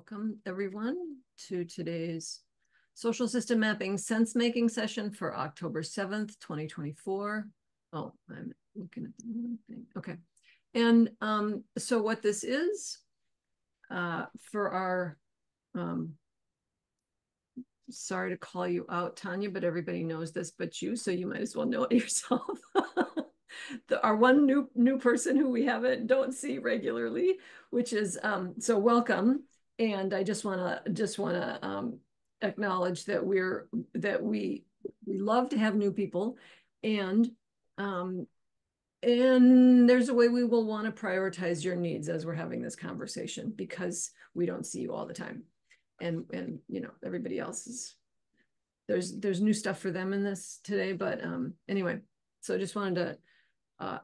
Welcome everyone to today's social system mapping sense making session for October 7th, 2024. Oh, I'm looking at the wrong thing. Okay. And um, so what this is uh, for our, um, sorry to call you out, Tanya, but everybody knows this but you, so you might as well know it yourself. the, our one new new person who we haven't don't see regularly, which is um, so welcome. And I just want to just want to um, acknowledge that we're that we we love to have new people, and um, and there's a way we will want to prioritize your needs as we're having this conversation because we don't see you all the time, and and you know everybody else is there's there's new stuff for them in this today, but um, anyway, so I just wanted to uh,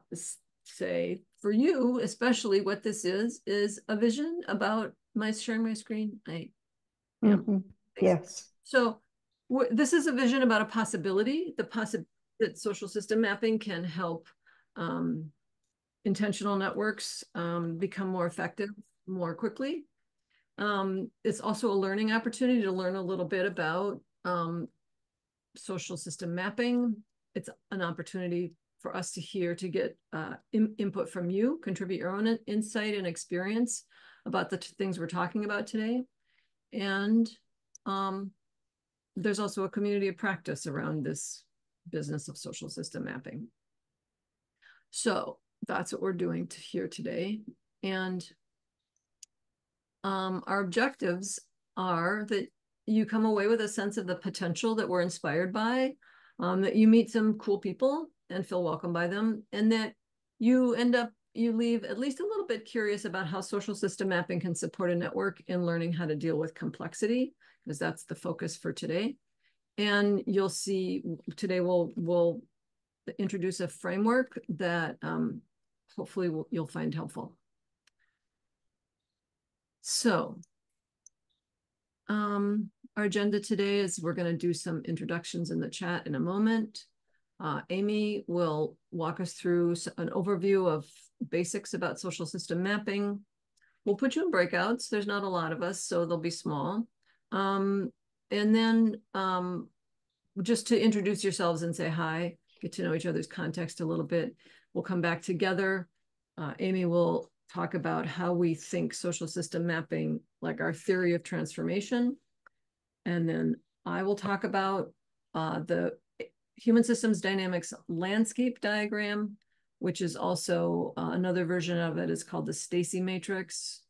say for you, especially what this is, is a vision about my sharing my screen. I mm -hmm. Yes. So this is a vision about a possibility, the possibility that social system mapping can help um, intentional networks um, become more effective more quickly. Um, it's also a learning opportunity to learn a little bit about um, social system mapping. It's an opportunity for us to hear to get uh, in, input from you, contribute your own insight and experience about the things we're talking about today. And um, there's also a community of practice around this business of social system mapping. So that's what we're doing to here today. And um, our objectives are that you come away with a sense of the potential that we're inspired by, um, that you meet some cool people and feel welcome by them, and that you end up, you leave at least a little bit curious about how social system mapping can support a network in learning how to deal with complexity, because that's the focus for today. And you'll see today we'll, we'll introduce a framework that um, hopefully will, you'll find helpful. So um, our agenda today is we're going to do some introductions in the chat in a moment. Uh, Amy will walk us through an overview of basics about social system mapping. We'll put you in breakouts. There's not a lot of us, so they'll be small. Um, and then um, just to introduce yourselves and say hi, get to know each other's context a little bit. We'll come back together. Uh, Amy will talk about how we think social system mapping, like our theory of transformation. And then I will talk about uh, the human systems dynamics landscape diagram, which is also uh, another version of it is called the Stacey matrix.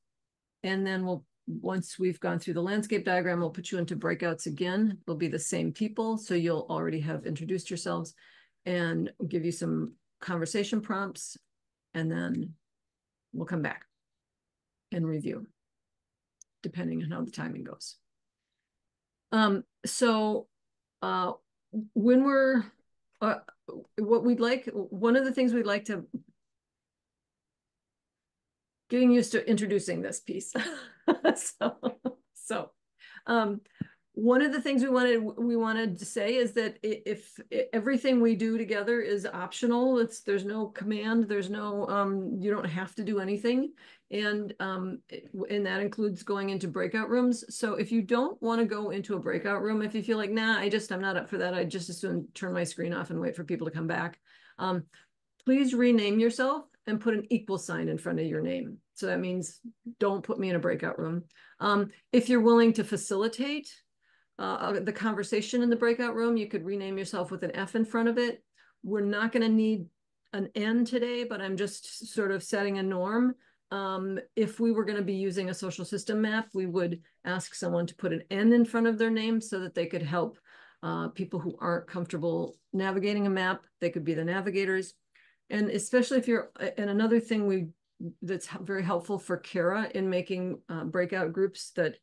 And then we'll, once we've gone through the landscape diagram, we'll put you into breakouts again. They'll be the same people. So you'll already have introduced yourselves and give you some conversation prompts. And then we'll come back and review, depending on how the timing goes. Um, so uh, when we're uh, what we'd like one of the things we'd like to getting used to introducing this piece. So so um one of the things we wanted we wanted to say is that if, if everything we do together is optional it's there's no command there's no um you don't have to do anything. And um and that includes going into breakout rooms. So if you don't want to go into a breakout room if you feel like nah i just i'm not up for that i just as soon turn my screen off and wait for people to come back um please rename yourself and put an equal sign in front of your name. So that means don't put me in a breakout room. Um if you're willing to facilitate uh, the conversation in the breakout room, you could rename yourself with an F in front of it. We're not going to need an N today, but I'm just sort of setting a norm. Um, if we were going to be using a social system map, we would ask someone to put an N in front of their name so that they could help uh, people who aren't comfortable navigating a map. They could be the navigators. And especially if you're, and another thing we that's very helpful for Kara in making uh, breakout groups that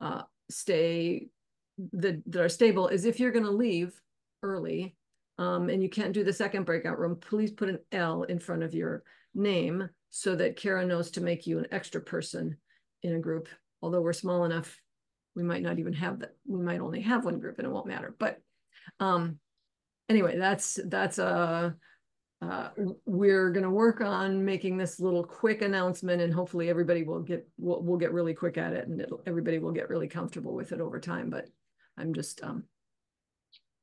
uh, stay that, that are stable is if you're going to leave early um, and you can't do the second breakout room, please put an L in front of your name so that Kara knows to make you an extra person in a group. Although we're small enough, we might not even have that. We might only have one group and it won't matter. But um, anyway, that's that's a uh, we're going to work on making this little quick announcement and hopefully everybody will get, we'll, we'll get really quick at it and everybody will get really comfortable with it over time. But I'm just um,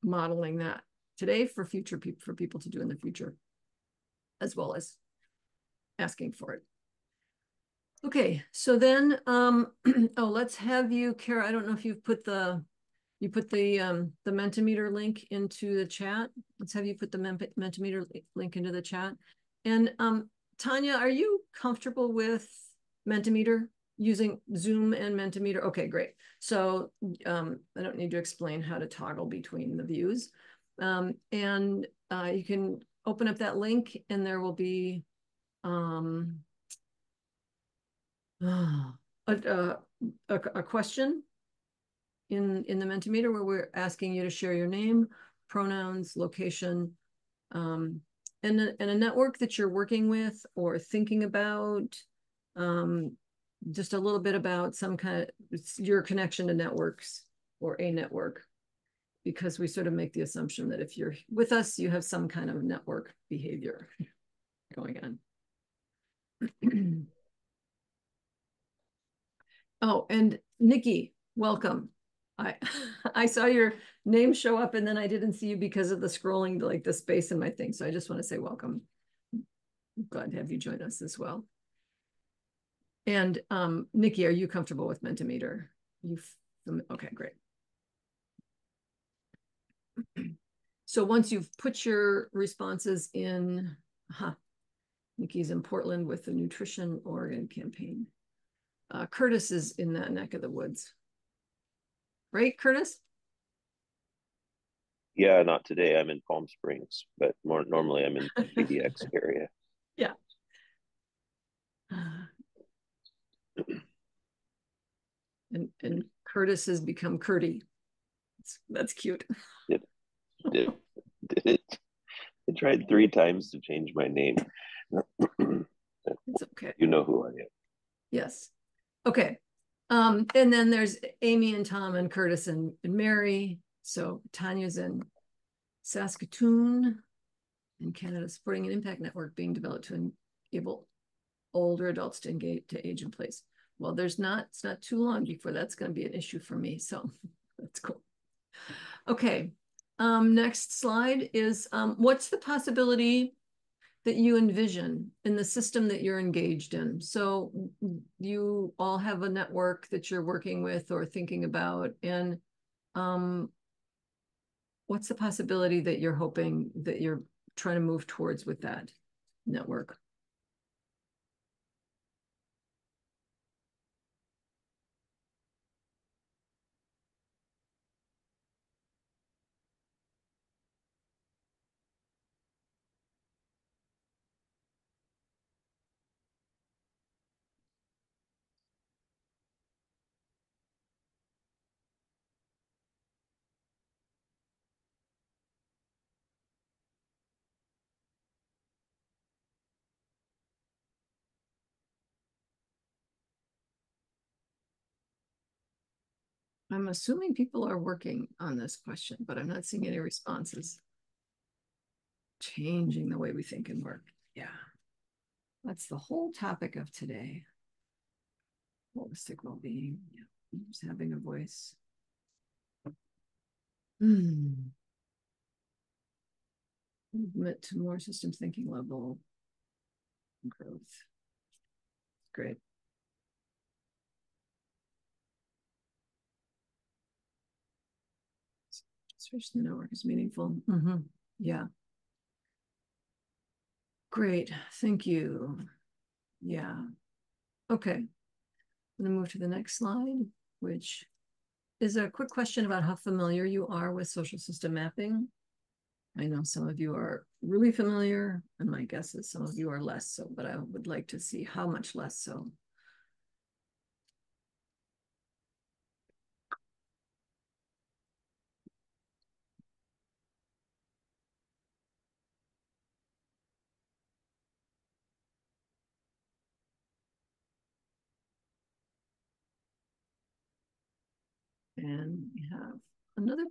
modeling that today for future people, for people to do in the future, as well as asking for it. Okay, so then, um, oh, let's have you, Kara, I don't know if you've put the you put the um the Mentimeter link into the chat. Let's have you put the Mentimeter link into the chat. And um, Tanya, are you comfortable with Mentimeter using Zoom and Mentimeter? Okay, great. So um, I don't need to explain how to toggle between the views. Um, and uh, you can open up that link and there will be um, a, a, a question in, in the Mentimeter where we're asking you to share your name, pronouns, location, um, and, a, and a network that you're working with or thinking about, um, just a little bit about some kind of your connection to networks or a network, because we sort of make the assumption that if you're with us, you have some kind of network behavior going on. oh, and Nikki, welcome. I I saw your name show up and then I didn't see you because of the scrolling like the space in my thing. So I just want to say welcome. Glad to have you join us as well. And um, Nikki, are you comfortable with Mentimeter? You okay, great. So once you've put your responses in, huh, Nikki's in Portland with the Nutrition Oregon campaign. Uh, Curtis is in that neck of the woods right, Curtis? Yeah, not today. I'm in Palm Springs, but more normally I'm in the PDX area. Yeah. and and Curtis has become Curdy. That's, that's cute. Did, did, did it? I tried three times to change my name. it's okay. You know who I am. Yes. Okay. Um, and then there's Amy and Tom and Curtis and, and Mary. So Tanya's in Saskatoon and Canada supporting an impact network being developed to enable older adults to engage to age in place. Well, there's not, it's not too long before that's going to be an issue for me. So that's cool. Okay. Um, next slide is um, what's the possibility that you envision in the system that you're engaged in. So you all have a network that you're working with or thinking about. And um, what's the possibility that you're hoping that you're trying to move towards with that network? I'm assuming people are working on this question, but I'm not seeing any responses. Changing the way we think and work. Yeah. That's the whole topic of today. Holistic well-being. Yeah. Just having a voice. Hmm. Movement to more systems thinking level growth. Great. The network is meaningful. Mm -hmm. Yeah. Great. Thank you. Yeah. Okay. I'm going to move to the next slide, which is a quick question about how familiar you are with social system mapping. I know some of you are really familiar, and my guess is some of you are less so, but I would like to see how much less so. We have another.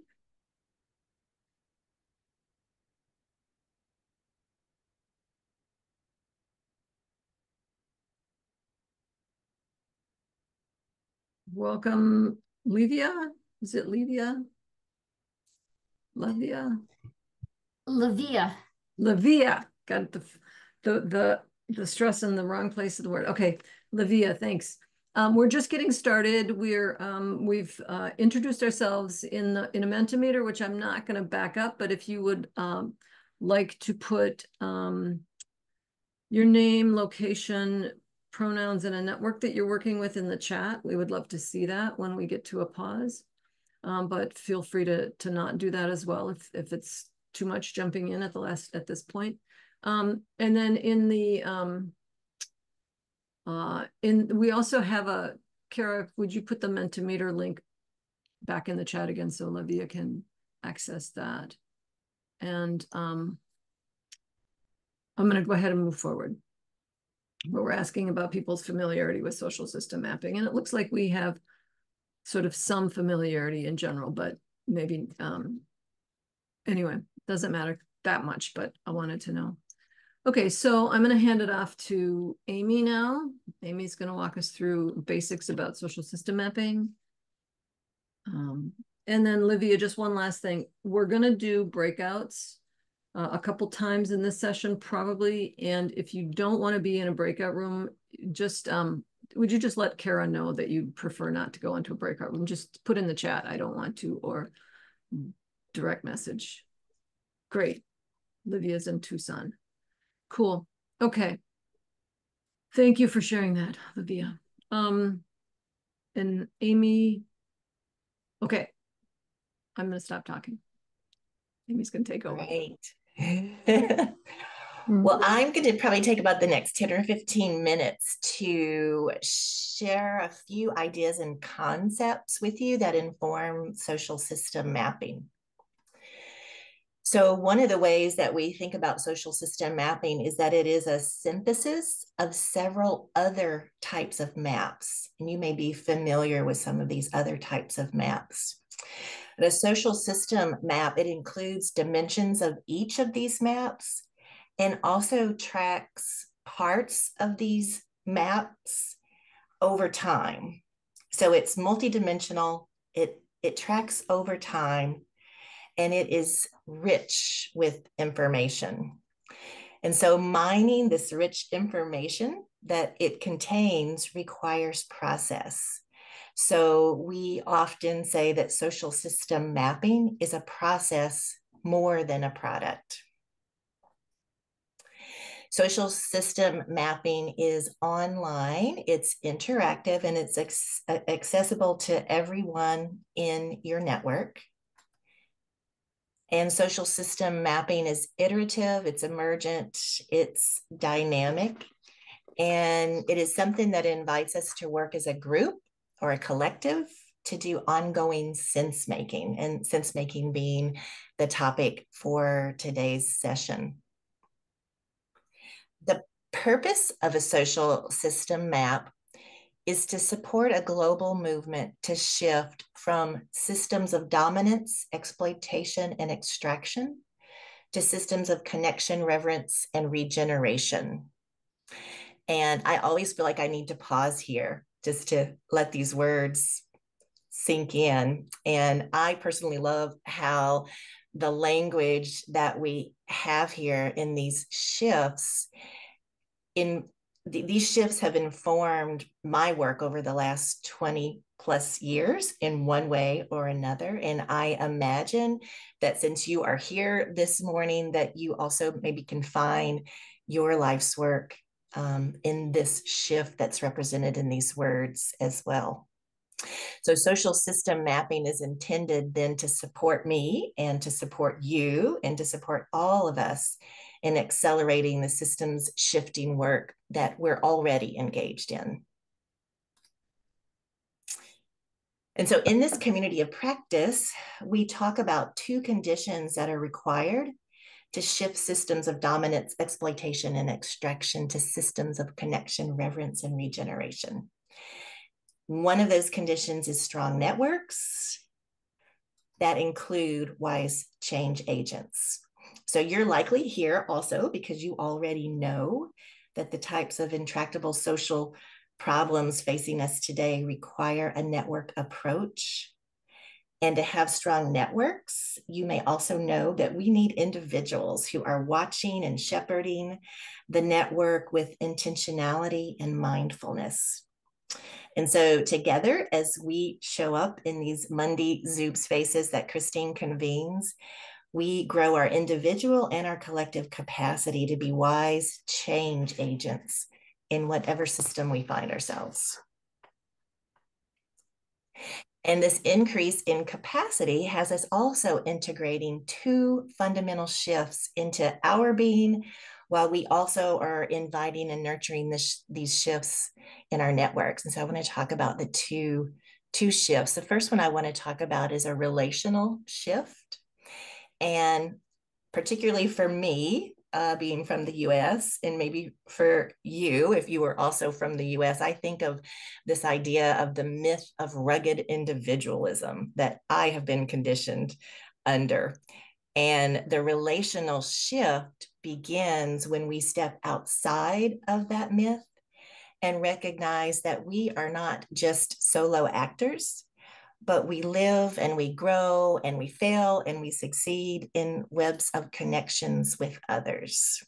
Welcome, Livia. Is it Livia? Livia. Livia. Livia. Got the the the the stress in the wrong place of the word. Okay, Livia. Thanks. Um, we're just getting started. We're um, we've uh, introduced ourselves in the in a Mentimeter, which I'm not going to back up. But if you would um, like to put um, your name, location, pronouns, and a network that you're working with in the chat, we would love to see that when we get to a pause. Um, but feel free to to not do that as well if if it's too much jumping in at the last at this point. Um, and then in the um, uh, in we also have a Kara, would you put the Mentimeter link back in the chat again so Olivia can access that? And um, I'm going to go ahead and move forward. But we're asking about people's familiarity with social system mapping, and it looks like we have sort of some familiarity in general, but maybe um, anyway, doesn't matter that much. But I wanted to know. Okay, so I'm going to hand it off to Amy now. Amy's going to walk us through basics about social system mapping. Um, and then Livia, just one last thing. We're going to do breakouts uh, a couple times in this session, probably. And if you don't want to be in a breakout room, just um, would you just let Kara know that you prefer not to go into a breakout room? Just put in the chat, I don't want to, or direct message. Great. Livia's in Tucson. Cool. Okay. Thank you for sharing that, Olivia. Um, and Amy, okay. I'm going to stop talking. Amy's going to take over. Great. well, I'm going to probably take about the next 10 or 15 minutes to share a few ideas and concepts with you that inform social system mapping. So, one of the ways that we think about social system mapping is that it is a synthesis of several other types of maps. And you may be familiar with some of these other types of maps. But a social system map, it includes dimensions of each of these maps and also tracks parts of these maps over time. So it's multidimensional, it, it tracks over time, and it is rich with information. And so, mining this rich information that it contains requires process. So, we often say that social system mapping is a process more than a product. Social system mapping is online, it's interactive, and it's accessible to everyone in your network. And social system mapping is iterative, it's emergent, it's dynamic, and it is something that invites us to work as a group or a collective to do ongoing sense making, and sense making being the topic for today's session. The purpose of a social system map is to support a global movement to shift from systems of dominance, exploitation, and extraction to systems of connection, reverence, and regeneration. And I always feel like I need to pause here just to let these words sink in. And I personally love how the language that we have here in these shifts in th- these shifts have informed my work over the last 20 plus years in one way or another. And i imagine that since you are here this morning that you also maybe can find your life's work um, in this shift that's represented in these words as well. So social system mapping is intended then to support me and to support you and to support all of us in accelerating the systems shifting work that we're already engaged in. And so in this community of practice, we talk about two conditions that are required to shift systems of dominance, exploitation, and extraction to systems of connection, reverence, and regeneration. One of those conditions is strong networks that include wise change agents. So you're likely here also because you already know that the types of intractable social problems facing us today require a network approach. And to have strong networks, you may also know that we need individuals who are watching and shepherding the network with intentionality and mindfulness. And so, together, as we show up in these Monday Zoom spaces that Christine convenes, we grow our individual and our collective capacity to be wise change agents in whatever system we find ourselves. And this increase in capacity has us also integrating two fundamental shifts into our being, while we also are inviting and nurturing this, these shifts in our networks. And so I want to talk about the two, two shifts. The first one I want to talk about is a relational shift. And particularly for me, uh, being from the US, and maybe for you, if you were also from the US, I think of this idea of the myth of rugged individualism that I have been conditioned under. And the relational shift begins when we step outside of that myth and recognize that we are not just solo actors, but we live and we grow and we fail and we succeed in webs of connections with others.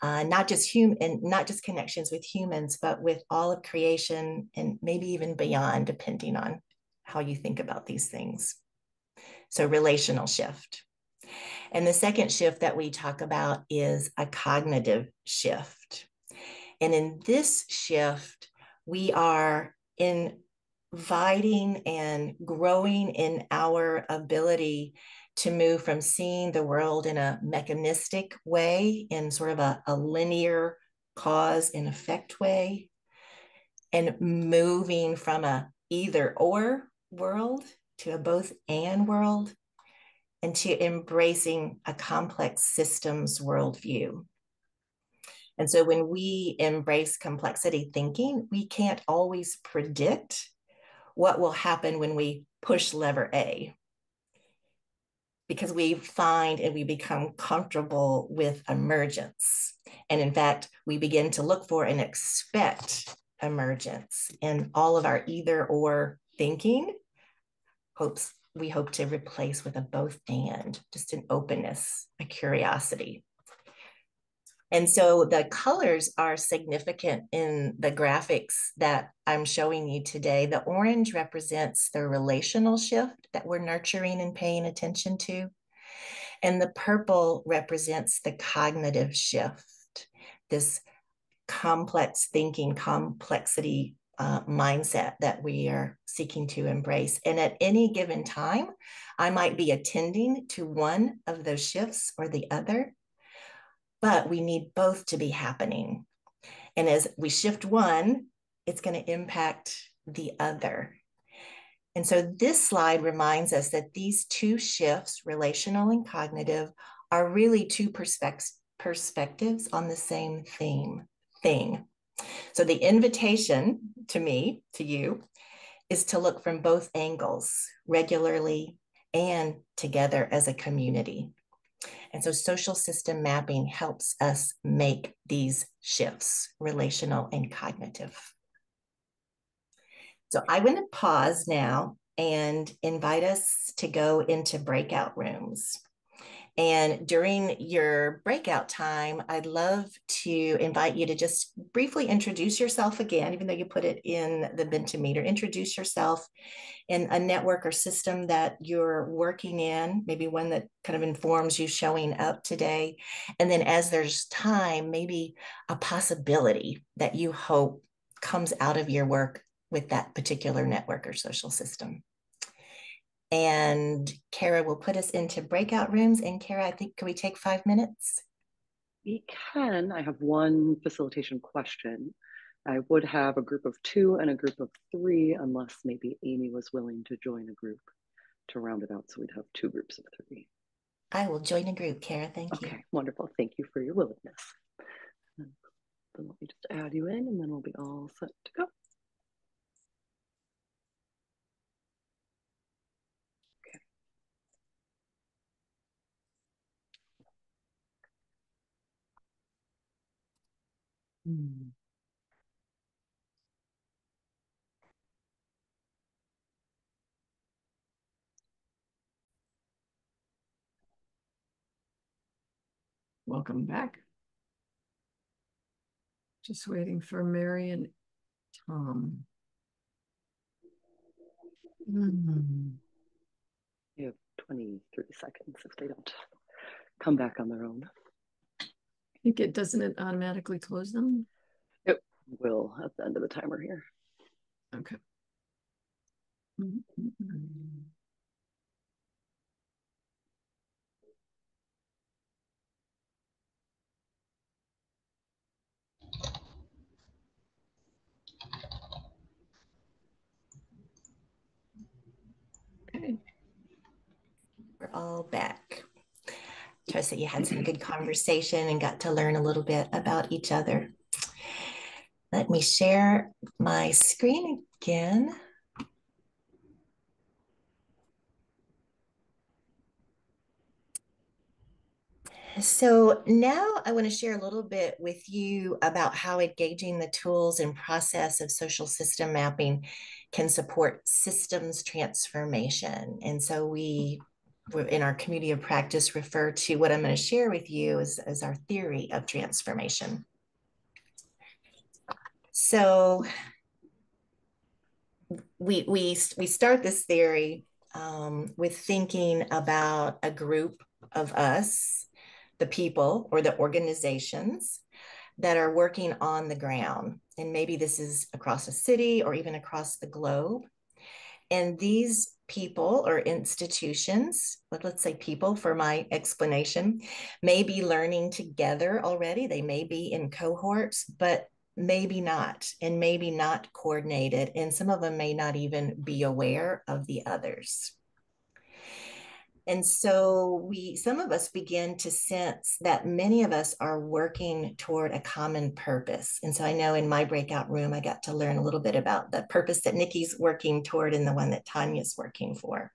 Uh, not just human not just connections with humans, but with all of creation and maybe even beyond, depending on how you think about these things. So, relational shift. And the second shift that we talk about is a cognitive shift. And in this shift, we are in inviting and growing in our ability to move from seeing the world in a mechanistic way, in sort of a, a linear cause and effect way, and moving from a either or world to a both and world, and to embracing a complex systems worldview. And so when we embrace complexity thinking, we can't always predict what will happen when we push lever A. Because we find and we become comfortable with emergence. And in fact, we begin to look for and expect emergence in all of our either or thinking. Hopes we hope to replace with a both and, just an openness, a curiosity. And so the colors are significant in the graphics that I'm showing you today. The orange represents the relational shift that we're nurturing and paying attention to. And the purple represents the cognitive shift, this complex thinking, complexity uh, mindset that we are seeking to embrace. And at any given time, I might be attending to one of those shifts or the other but we need both to be happening. And as we shift one, it's going to impact the other. And so this slide reminds us that these two shifts, relational and cognitive, are really two perspectives perspectives on the same theme thing. So the invitation to me, to you, is to look from both angles regularly and together as a community. And so social system mapping helps us make these shifts, relational and cognitive. So I want to pause now and invite us to go into breakout rooms. And during your breakout time, I'd love to invite you to just briefly introduce yourself again, even though you put it in the Mentimeter. Introduce yourself in a network or system that you're working in, maybe one that kind of informs you showing up today. And then as there's time, maybe a possibility that you hope comes out of your work with that particular network or social system. And Kara will put us into breakout rooms. And Kara, I think, can we take five minutes? We can. I have one facilitation question. I would have a group of two and a group of three, unless maybe Amy was willing to join a group to round it out. So we'd have two groups of three. I will join a group, Kara. Thank okay, you. Okay, wonderful. Thank you for your willingness. then let me just add you in and then we'll be all set to go. Mm. Welcome back. Just waiting for Mary and Tom. Mm. You have 23 seconds if they don't come back on their own. I think it doesn't it automatically close them? It will at the end of the timer here. Okay. Mm-hmm. Okay. We're all back. Trust that you had some good conversation and got to learn a little bit about each other. Let me share my screen again. So now I want to share a little bit with you about how engaging the tools and process of social system mapping can support systems transformation. And so we in our community of practice refer to what I'm going to share with you as, as our theory of transformation. So we, we, we start this theory um, with thinking about a group of us the people or the organizations that are working on the ground. And maybe this is across a city or even across the globe. And these people or institutions, but let's say people for my explanation, may be learning together already. They may be in cohorts, but maybe not, and maybe not coordinated. And some of them may not even be aware of the others. And so we, some of us begin to sense that many of us are working toward a common purpose. And so I know in my breakout room, I got to learn a little bit about the purpose that Nikki's working toward and the one that Tanya's working for.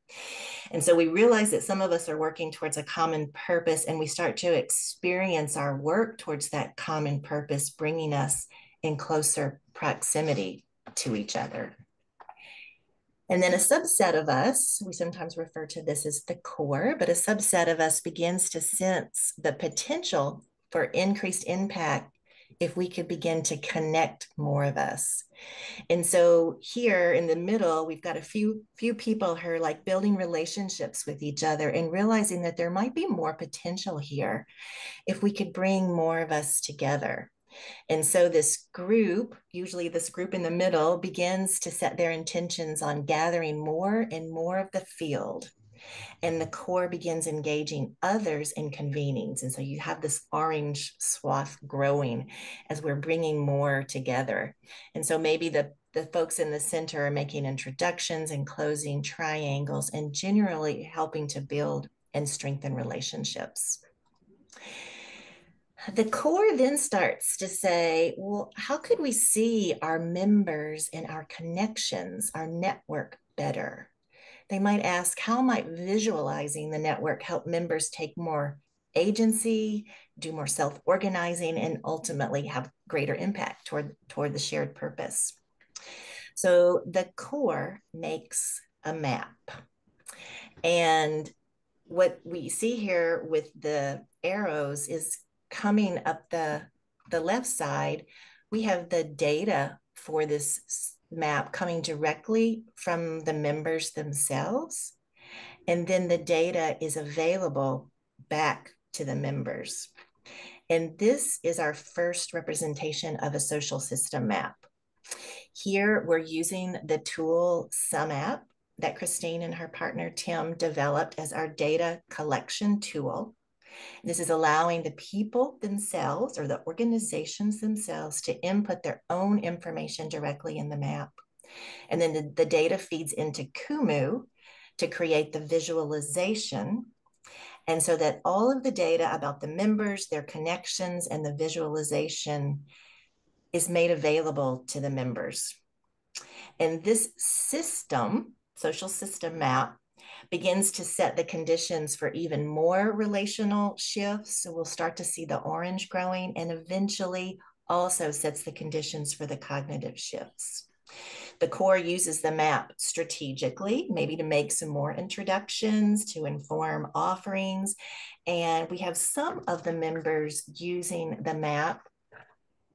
And so we realize that some of us are working towards a common purpose and we start to experience our work towards that common purpose, bringing us in closer proximity to each other. And then a subset of us, we sometimes refer to this as the core, but a subset of us begins to sense the potential for increased impact if we could begin to connect more of us. And so here in the middle, we've got a few few people who are like building relationships with each other and realizing that there might be more potential here if we could bring more of us together. And so this group, usually this group in the middle, begins to set their intentions on gathering more and more of the field. And the core begins engaging others in convenings. And so you have this orange swath growing as we're bringing more together. And so maybe the, the folks in the center are making introductions and closing triangles and generally helping to build and strengthen relationships. The core then starts to say, well, how could we see our members and our connections, our network better? They might ask, how might visualizing the network help members take more agency, do more self organizing, and ultimately have greater impact toward, toward the shared purpose? So the core makes a map. And what we see here with the arrows is coming up the, the left side, we have the data for this map coming directly from the members themselves. And then the data is available back to the members. And this is our first representation of a social system map. Here we're using the tool SumApp that Christine and her partner Tim developed as our data collection tool. This is allowing the people themselves or the organizations themselves to input their own information directly in the map. And then the, the data feeds into Kumu to create the visualization. And so that all of the data about the members, their connections, and the visualization is made available to the members. And this system, social system map, begins to set the conditions for even more relational shifts. So we'll start to see the orange growing and eventually also sets the conditions for the cognitive shifts. The core uses the map strategically, maybe to make some more introductions, to inform offerings. And we have some of the members using the map,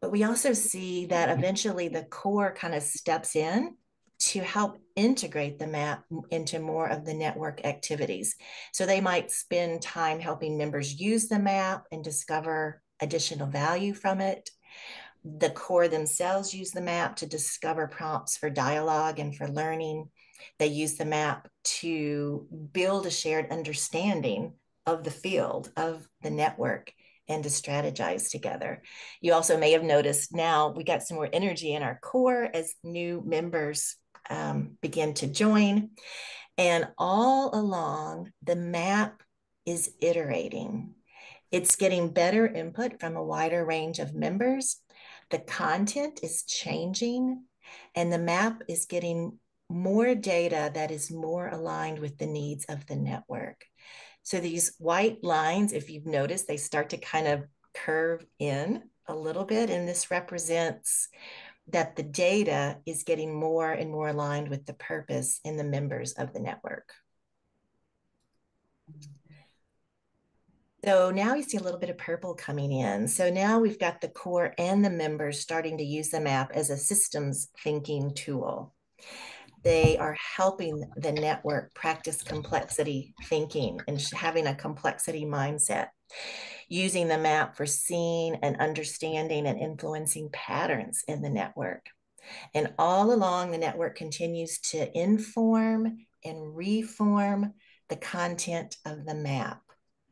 but we also see that eventually the core kind of steps in to help integrate the map into more of the network activities. So they might spend time helping members use the map and discover additional value from it. The core themselves use the map to discover prompts for dialogue and for learning. They use the map to build a shared understanding of the field, of the network, and to strategize together. You also may have noticed now we got some more energy in our core as new members um, begin to join. And all along, the map is iterating. It's getting better input from a wider range of members. The content is changing, and the map is getting more data that is more aligned with the needs of the network. So these white lines, if you've noticed, they start to kind of curve in a little bit, and this represents that the data is getting more and more aligned with the purpose in the members of the network. So now you see a little bit of purple coming in. So now we've got the core and the members starting to use the map as a systems thinking tool. They are helping the network practice complexity thinking and having a complexity mindset using the map for seeing and understanding and influencing patterns in the network. And all along, the network continues to inform and reform the content of the map.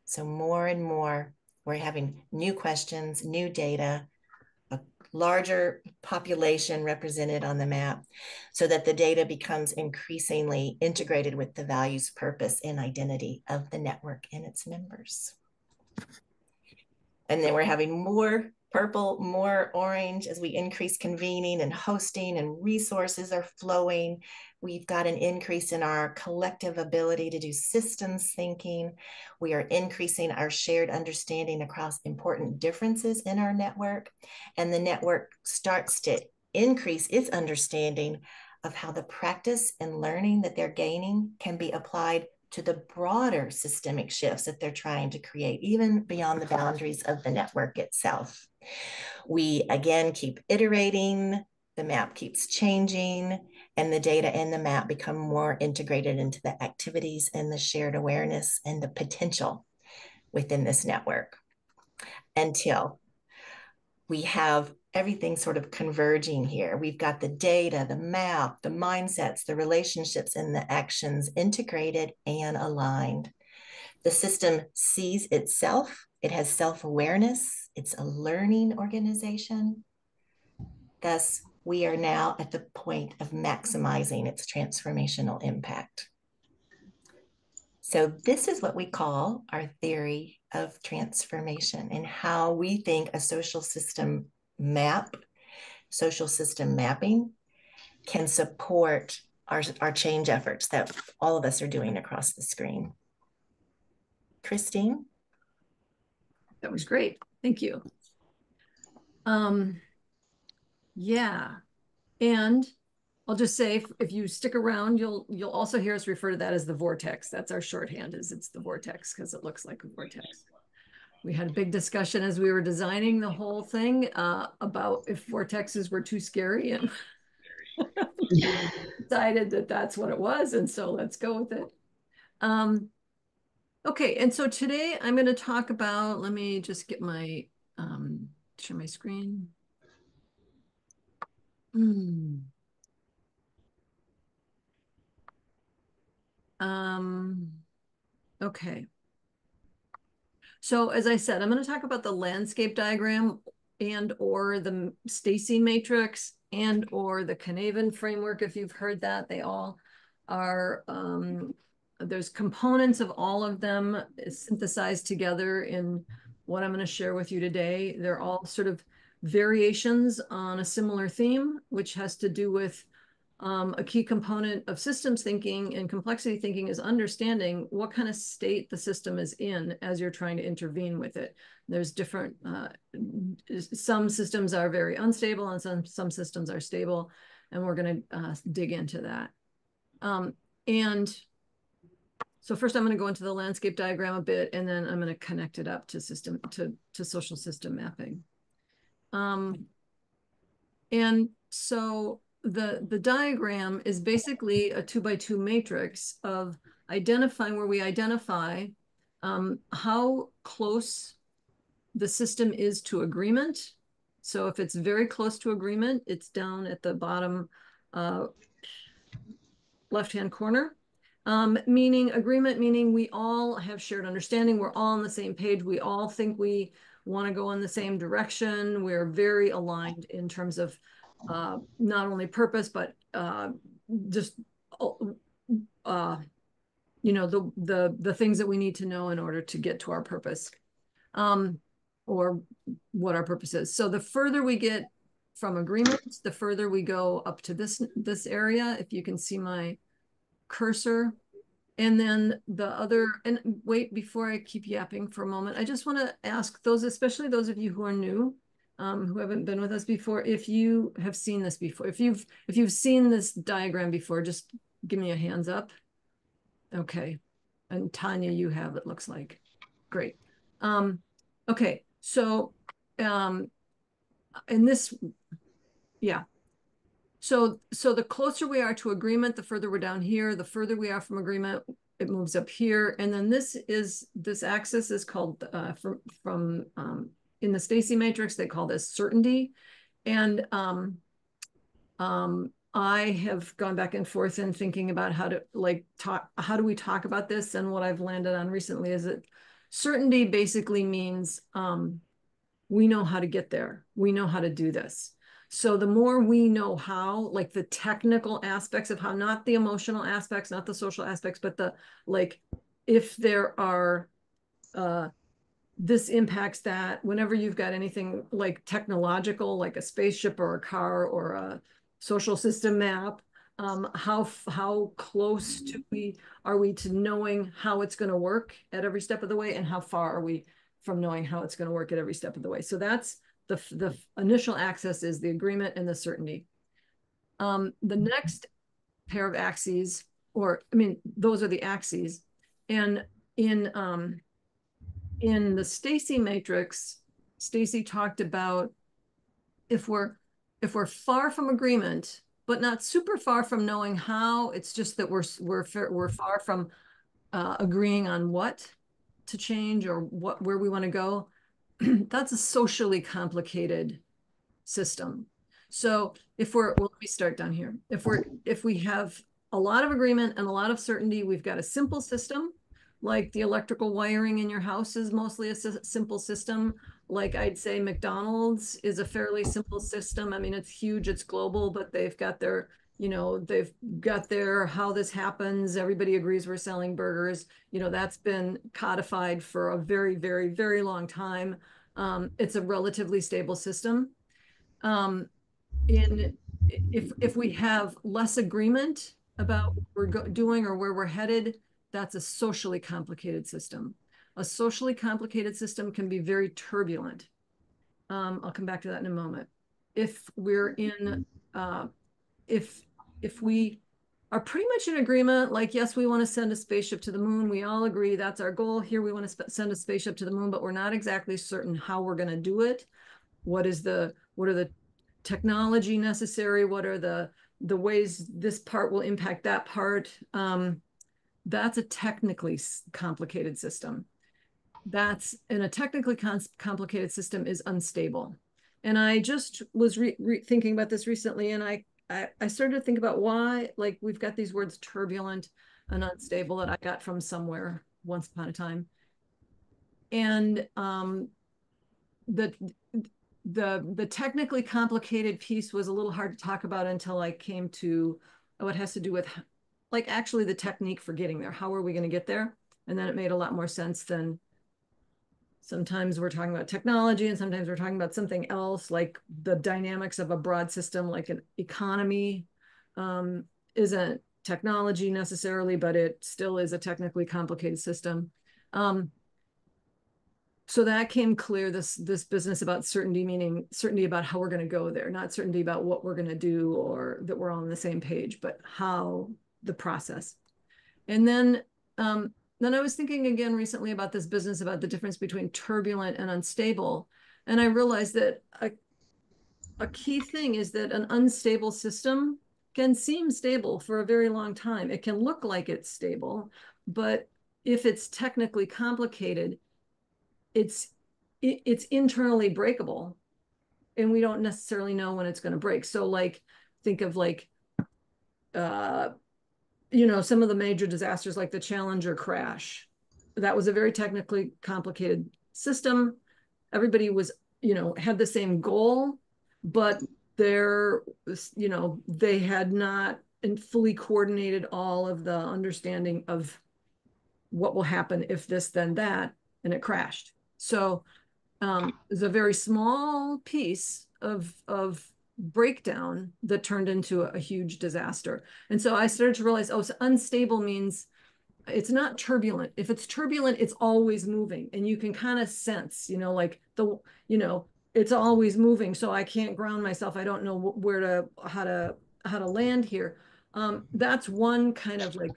So, more and more, we're having new questions, new data, a larger population represented on the map, so that the data becomes increasingly integrated with the values, purpose, and identity of the network and its members. And then we're having more purple, more orange as we increase convening and hosting and resources are flowing. We've got an increase in our collective ability to do systems thinking. We are increasing our shared understanding across important differences in our network. And the network starts to increase its understanding of how the practice and learning that they're gaining can be applied to the broader systemic shifts that they're trying to create, even beyond the boundaries of the network itself. We again keep iterating, the map keeps changing, and the data and the map become more integrated into the activities and the shared awareness and the potential within this network until we have everything sort of converging here. We've got the data, the map, the mindsets, the relationships, and the actions integrated and aligned. The system sees itself, it has self awareness, it's a learning organization. Thus, we are now at the point of maximizing its transformational impact. So, this is what we call our theory of transformation and how we think a social system map, social system mapping, can support our, our change efforts that all of us are doing across the screen. Christine? That was great. Thank you. Um, yeah, and I'll just say if, if, you stick around, you'll you'll also hear us refer to that as the vortex. That's our shorthand. Is it's the vortex because it looks like a vortex we had a big discussion as we were designing the whole thing uh, about if vortexes were too scary and decided that that's what it was. And so let's go with it. Um, okay, and so today I'm going to talk about, let me just get my, um, share my screen. Hmm. Um, okay. So as I said, I'm going to talk about the landscape diagram and or the Stacey matrix and or the Cynefin framework. If you've heard that, they all are, um, there's components of all of them synthesized together in what I'm going to share with you today. They're all sort of variations on a similar theme, which has to do with um, a key component of systems thinking and complexity thinking is understanding what kind of state the system is in as you're trying to intervene with it. There's different, uh, some systems are very unstable and some, some systems are stable. and we're going to uh, dig into that. Um, and so first I'm going to go into the landscape diagram a bit, and then I'm going to connect it up to system to to social system mapping. Um, and so the the diagram is basically a two by two matrix of identifying where we identify um, how close the system is to agreement. So if it's very close to agreement, it's down at the bottom uh, left-hand corner. Um, meaning agreement, meaning we all have shared understanding. We're all on the same page. We all think we want to go in the same direction. We're very aligned in terms of uh, not only purpose, but uh, just uh, you know the the the things that we need to know in order to get to our purpose um or what our purpose is. So the further we get from agreements the further we go up to this this area if you can see my cursor. And then the other and wait before i keep yapping for a moment i just want to ask those especially those of you who are new um, who haven't been with us before if you have seen this before if you've if you've seen this diagram before just give me a hands up Okay. And Tanya, you have, it looks like. Great. Um, okay. So, um, in this, yeah. So, so the closer we are to agreement, the further we're down here, the further we are from agreement, it moves up here. And then this is, this axis is called, uh, from, from, um, in the Stacey matrix, they call this certainty. And, um, um, I have gone back and forth in thinking about how to like talk, how do we talk about this? And what I've landed on recently is that certainty basically means um, we know how to get there. We know how to do this. So the more we know how, like the technical aspects of how, not the emotional aspects, not the social aspects, but the like, if there are, uh, this impacts that whenever you've got anything like technological, like a spaceship or a car or a social system map. Um, how how close to we are we to knowing how it's going to work at every step of the way, and how far are we from knowing how it's going to work at every step of the way? So that's the the initial access is the agreement and the certainty. Um, the next pair of axes, or I mean, those are the axes, and in um, in the Stacey matrix, Stacey talked about if we're if we're far from agreement, but not super far from knowing how, it's just that we're we're we're far from uh, agreeing on what to change or what where we want to go. That's a socially complicated system. So if we're well, let me start down here. If we're if we have a lot of agreement and a lot of certainty, we've got a simple system like the electrical wiring in your house is mostly a simple system like I'd say McDonald's is a fairly simple system. I mean, it's huge, it's global, but they've got their, you know, they've got their how this happens. Everybody agrees we're selling burgers. You know, that's been codified for a very, very, very long time. Um, it's a relatively stable system. Um, in if if we have less agreement about what we're doing or where we're headed, that's a socially complicated system a socially complicated system can be very turbulent. Um, I'll come back to that in a moment. If we're in, uh, if if we are pretty much in agreement, like yes, we want to send a spaceship to the moon. We all agree that's our goal. Here we want to send a spaceship to the moon, but we're not exactly certain how we're going to do it. What is the what are the technology necessary? What are the the ways this part will impact that part? Um, that's a technically complicated system that's in a technically complicated system is unstable. And I just was thinking about this recently, and I, I, I started to think about why, like, we've got these words turbulent and unstable that I got from somewhere once upon a time, and um, the the the technically complicated piece was a little hard to talk about until I came to what has to do with like actually the technique for getting there. How are we going to get there? And then it made a lot more sense than Sometimes we're talking about technology and sometimes we're talking about something else like the dynamics of a broad system like an economy um, isn't technology necessarily, but it still is a technically complicated system. Um, so that came clear, this, this business about certainty, meaning certainty about how we're gonna go there, not certainty about what we're gonna do or that we're all on the same page, but how the process. And then, um, then I was thinking again recently about this business about the difference between turbulent and unstable. And I realized that a, a key thing is that an unstable system can seem stable for a very long time. It can look like it's stable, but if it's technically complicated, it's it, it's internally breakable and we don't necessarily know when it's going to break so like think of like uh you know some of the major disasters like the challenger crash that was a very technically complicated system. Everybody was you know had the same goal but there you know they had not fully coordinated all of the understanding of what will happen if this then that and it crashed. So um, it's a very small piece of of breakdown that turned into a, a, huge disaster. And so I started to realize, oh, so unstable means it's not turbulent. If it's turbulent, it's always moving, and you can kind of sense, you know, like the, you know, it's always moving. So I can't ground myself. I don't know where to how to how to land here. Um, that's one kind of like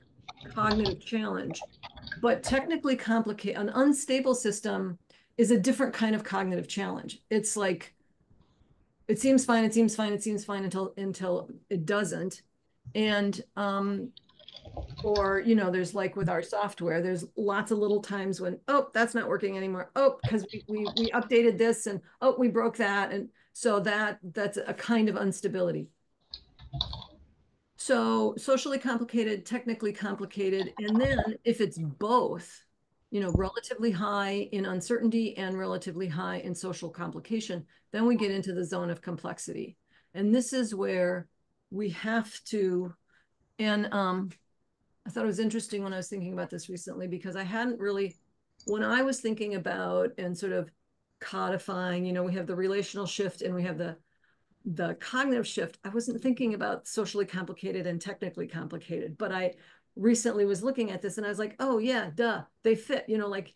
cognitive challenge, but technically complicate an unstable system is a different kind of cognitive challenge. It's like it seems fine, it seems fine, it seems fine until until it doesn't. And um or you know, there's like with our software, there's lots of little times when oh, that's not working anymore. Oh, because we, we we updated this and oh, we broke that. And so that that's a kind of instability. So socially complicated, technically complicated, and then if it's both, you know, relatively high in uncertainty and relatively high in social complication, then we get into the zone of complexity. And this is where we have to, and um, I thought it was interesting when I was thinking about this recently because I hadn't really, when I was thinking about and sort of codifying, you know, we have the relational shift and we have the the cognitive shift. I wasn't thinking about socially complicated and technically complicated, but I recently was looking at this and I was like, oh yeah, duh, they fit, you know, like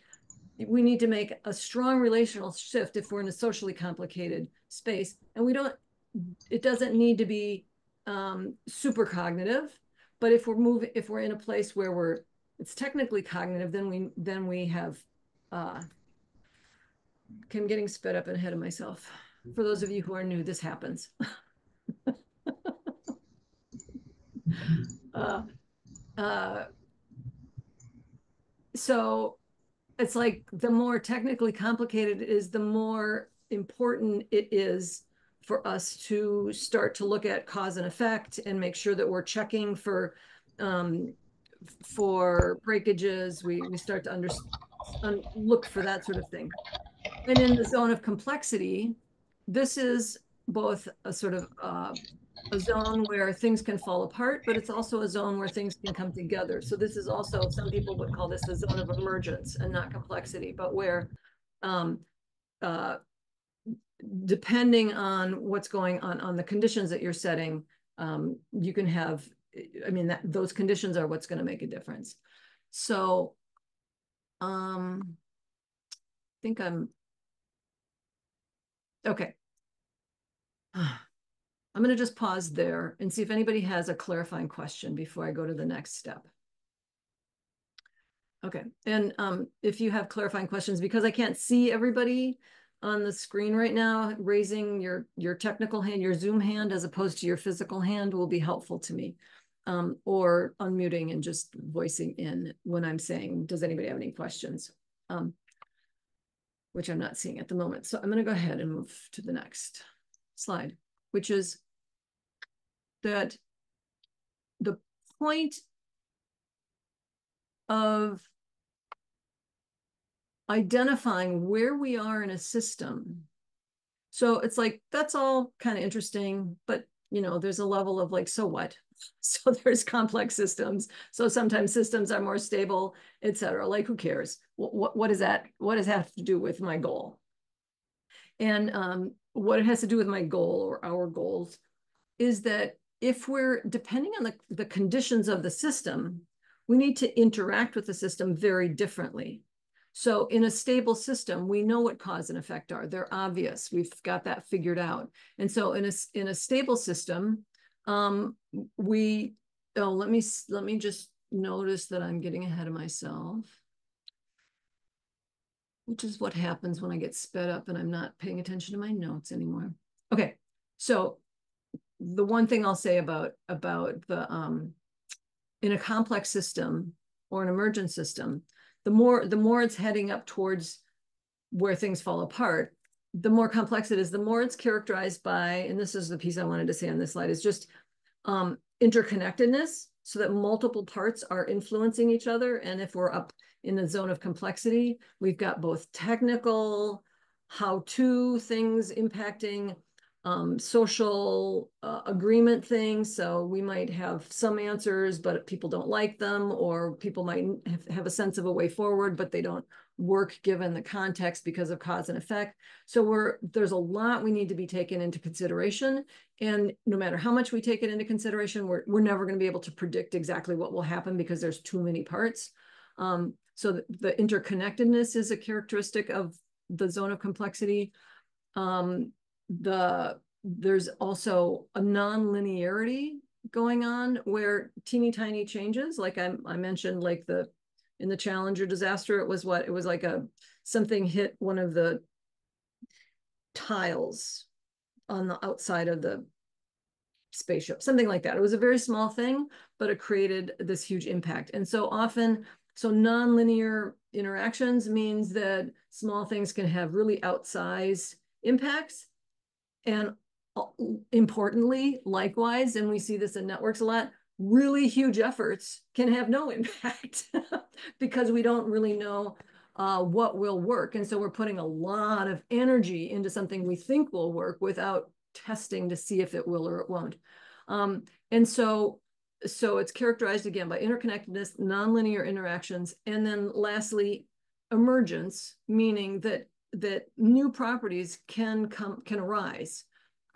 we need to make a strong relational shift if we're in a socially complicated space. And we don't, it doesn't need to be um, super cognitive, but if we're moving, if we're in a place where we're, it's technically cognitive, then we, then we have, uh, I'm getting sped up and ahead of myself. For those of you who are new, this happens. uh, uh, so it's like the more technically complicated it is, the more important it is for us to start to look at cause and effect and make sure that we're checking for um, for breakages. We we start to understand look for that sort of thing. And in the zone of complexity, this is both a sort of uh, a zone where things can fall apart, but it's also a zone where things can come together. So this is also, some people would call this a zone of emergence and not complexity, but where um, uh, depending on what's going on, on the conditions that you're setting, um, you can have, I mean, that, those conditions are what's gonna make a difference. So um, I think I'm, okay. I'm going to just pause there and see if anybody has a clarifying question before I go to the next step. Okay, and um, if you have clarifying questions, because I can't see everybody on the screen right now, raising your, your technical hand, your Zoom hand, as opposed to your physical hand will be helpful to me. Um, or unmuting and just voicing in when I'm saying, does anybody have any questions? Um, which I'm not seeing at the moment. So I'm going to go ahead and move to the next slide, which is that the point of identifying where we are in a system. So it's like, that's all kind of interesting, but you know, there's a level of like, so what? So there's complex systems. So sometimes systems are more stable, et cetera. Like, who cares? What, what, what does that, what does that have to do with my goal? And um, what it has to do with my goal or our goals is that if we're depending on the, the conditions of the system, we need to interact with the system very differently. So in a stable system, we know what cause and effect are. They're obvious. We've got that figured out. And so in a, in a stable system, um, we, oh, let me, let me just notice that I'm getting ahead of myself. Which is what happens when I get sped up and I'm not paying attention to my notes anymore. Okay, so the one thing I'll say about about the um in a complex system or an emergent system, the more the more it's heading up towards where things fall apart, the more complex it is, the more it's characterized by, and this is the piece I wanted to say on this slide, is just um, interconnectedness so that multiple parts are influencing each other. And if we're up in the zone of complexity, we've got both technical, how-to things impacting um, social uh, agreement thing. So we might have some answers, but people don't like them, or people might have, have a sense of a way forward, but they don't work given the context because of cause and effect. So we're there's a lot we need to be taken into consideration. And no matter how much we take it into consideration, we're, we're never going to be able to predict exactly what will happen because there's too many parts. Um, so the, the interconnectedness is a characteristic of the zone of complexity. Um, the there's also a non-linearity going on where teeny tiny changes, like I, I mentioned, like the in the Challenger disaster, it was what it was like a something hit one of the tiles on the outside of the spaceship, something like that. It was a very small thing, but it created this huge impact. And so often, so nonlinear interactions means that small things can have really outsized impacts and uh, importantly, likewise, and we see this in networks a lot, really huge efforts can have no impact because we don't really know uh, what will work. And so we're putting a lot of energy into something we think will work without testing to see if it will or it won't. Um, and so, so it's characterized again by interconnectedness, nonlinear interactions, and then lastly, emergence, meaning that that new properties can come can arise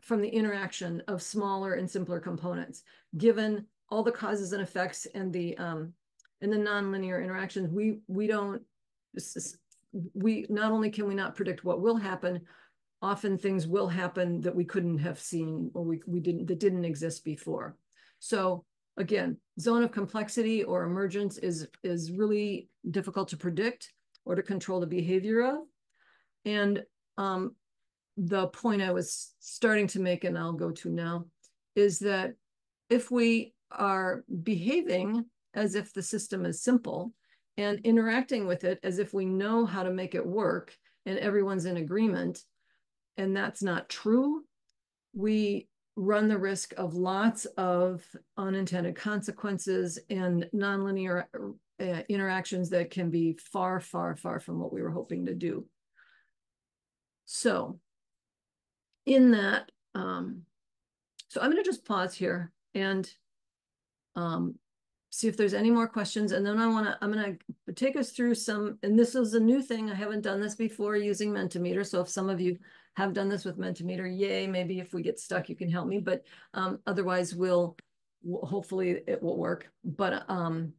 from the interaction of smaller and simpler components. Given all the causes and effects and the um, and the nonlinear interactions, we we don't we not only can we not predict what will happen, often things will happen that we couldn't have seen or we, we didn't that didn't exist before. So again, zone of complexity or emergence is is really difficult to predict or to control the behavior of. And um, the point I was starting to make, and I'll go to now, is that if we are behaving as if the system is simple and interacting with it as if we know how to make it work and everyone's in agreement, and that's not true, we run the risk of lots of unintended consequences and nonlinear uh, interactions that can be far, far, far from what we were hoping to do. So in that, um, so I'm going to just pause here and um, see if there's any more questions. And then I want to, I'm going to take us through some, and this is a new thing. I haven't done this before using Mentimeter. So if some of you have done this with Mentimeter, yay, maybe if we get stuck, you can help me. But um, otherwise, we'll, hopefully it will work. But um,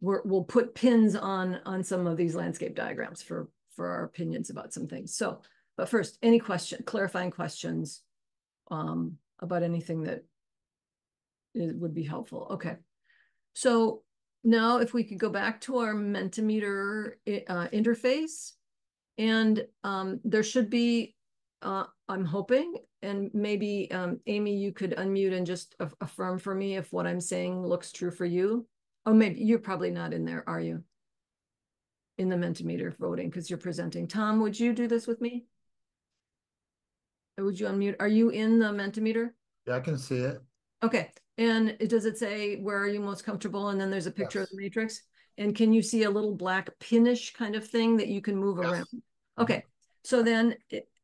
we're, we'll put pins on on some of these landscape diagrams for for our opinions about some things. So, but first, any question, clarifying questions um, about anything that would be helpful. Okay. So now if we could go back to our Mentimeter uh, interface, and um, there should be, uh, I'm hoping, and maybe um, Amy, you could unmute and just affirm for me if what I'm saying looks true for you. Oh, maybe you're probably not in there, are you? In the Mentimeter voting because you're presenting. Tom, would you do this with me? Or would you unmute? Are you in the Mentimeter? Yeah, I can see it. Okay. And it, does it say where are you most comfortable? And then there's a picture yes. of the matrix. And can you see a little black pinish kind of thing that you can move yes. around? Okay. So then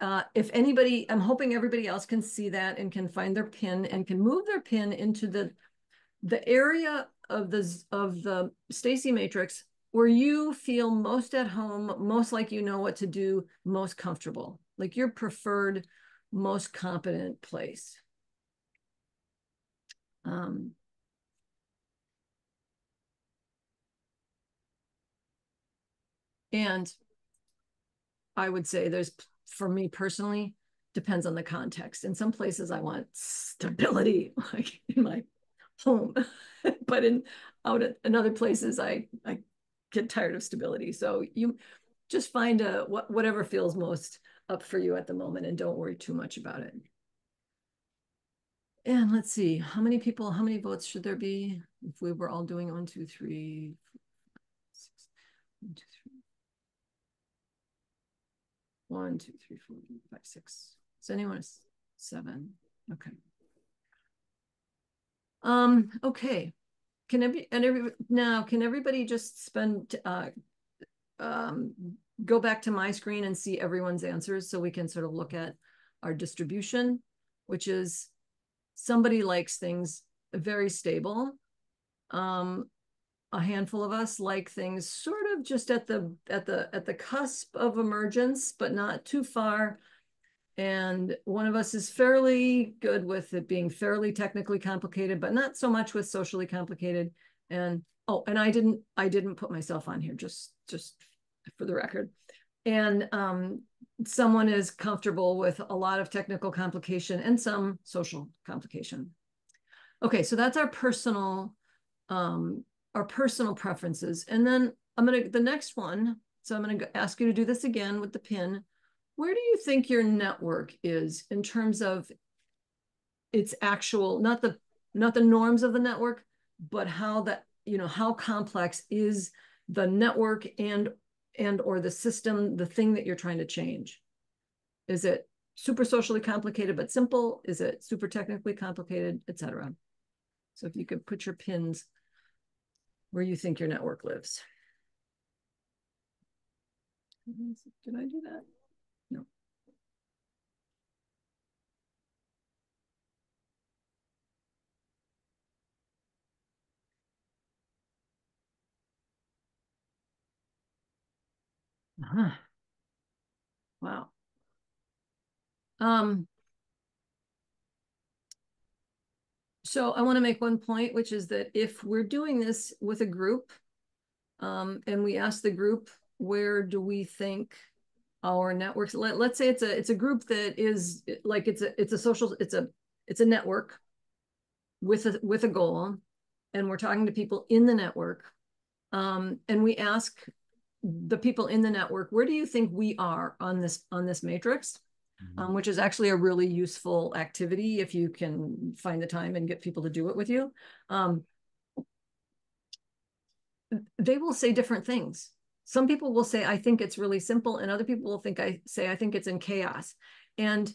uh, if anybody, I'm hoping everybody else can see that and can find their pin and can move their pin into the the area of the of the Stacey matrix where you feel most at home, most like you know what to do, most comfortable, like your preferred, most competent place. Um, And I would say there's, for me personally, depends on the context. In some places, I want stability, like in my home, but in out at, in other places, I I get tired of stability. So you just find a what whatever feels most up for you at the moment, and don't worry too much about it. And let's see, how many people, how many votes should there be if we were all doing one, two, three, six, one, two, three. One, two, three, four, five, six. Does anyone seven? Okay. Um, okay. Can every and every now can everybody just spend uh um go back to my screen and see everyone's answers so we can sort of look at our distribution, which is somebody likes things very stable. Um, a handful of us like things sort of just at the at the at the cusp of emergence, but not too far. And one of us is fairly good with it being fairly technically complicated, but not so much with socially complicated. And oh, and I didn't I didn't put myself on here just just for the record. And um, someone is comfortable with a lot of technical complication and some social complication. Okay, so that's our personal um, our personal preferences. And then I'm gonna, the next one, so I'm gonna ask you to do this again with the pin. Where do you think your network is in terms of its actual, not the, not the norms of the network, but how that, you know, how complex is the network and, and or the system, the thing that you're trying to change? Is it super socially complicated but simple? Is it super technically complicated, etc.? So if you could put your pins where you think your network lives. Did I do that? No. Uh -huh. Wow. Um, So I want to make one point, which is that if we're doing this with a group, um, and we ask the group, where do we think our networks? Let, let's say it's a it's a group that is like it's a it's a social it's a it's a network with a with a goal, and we're talking to people in the network, um, and we ask the people in the network, where do you think we are on this on this matrix? Mm-hmm. um, which is actually a really useful activity if you can find the time and get people to do it with you. Um, they will say different things. Some people will say, I think it's really simple, and other people will think I say, I think it's in chaos. And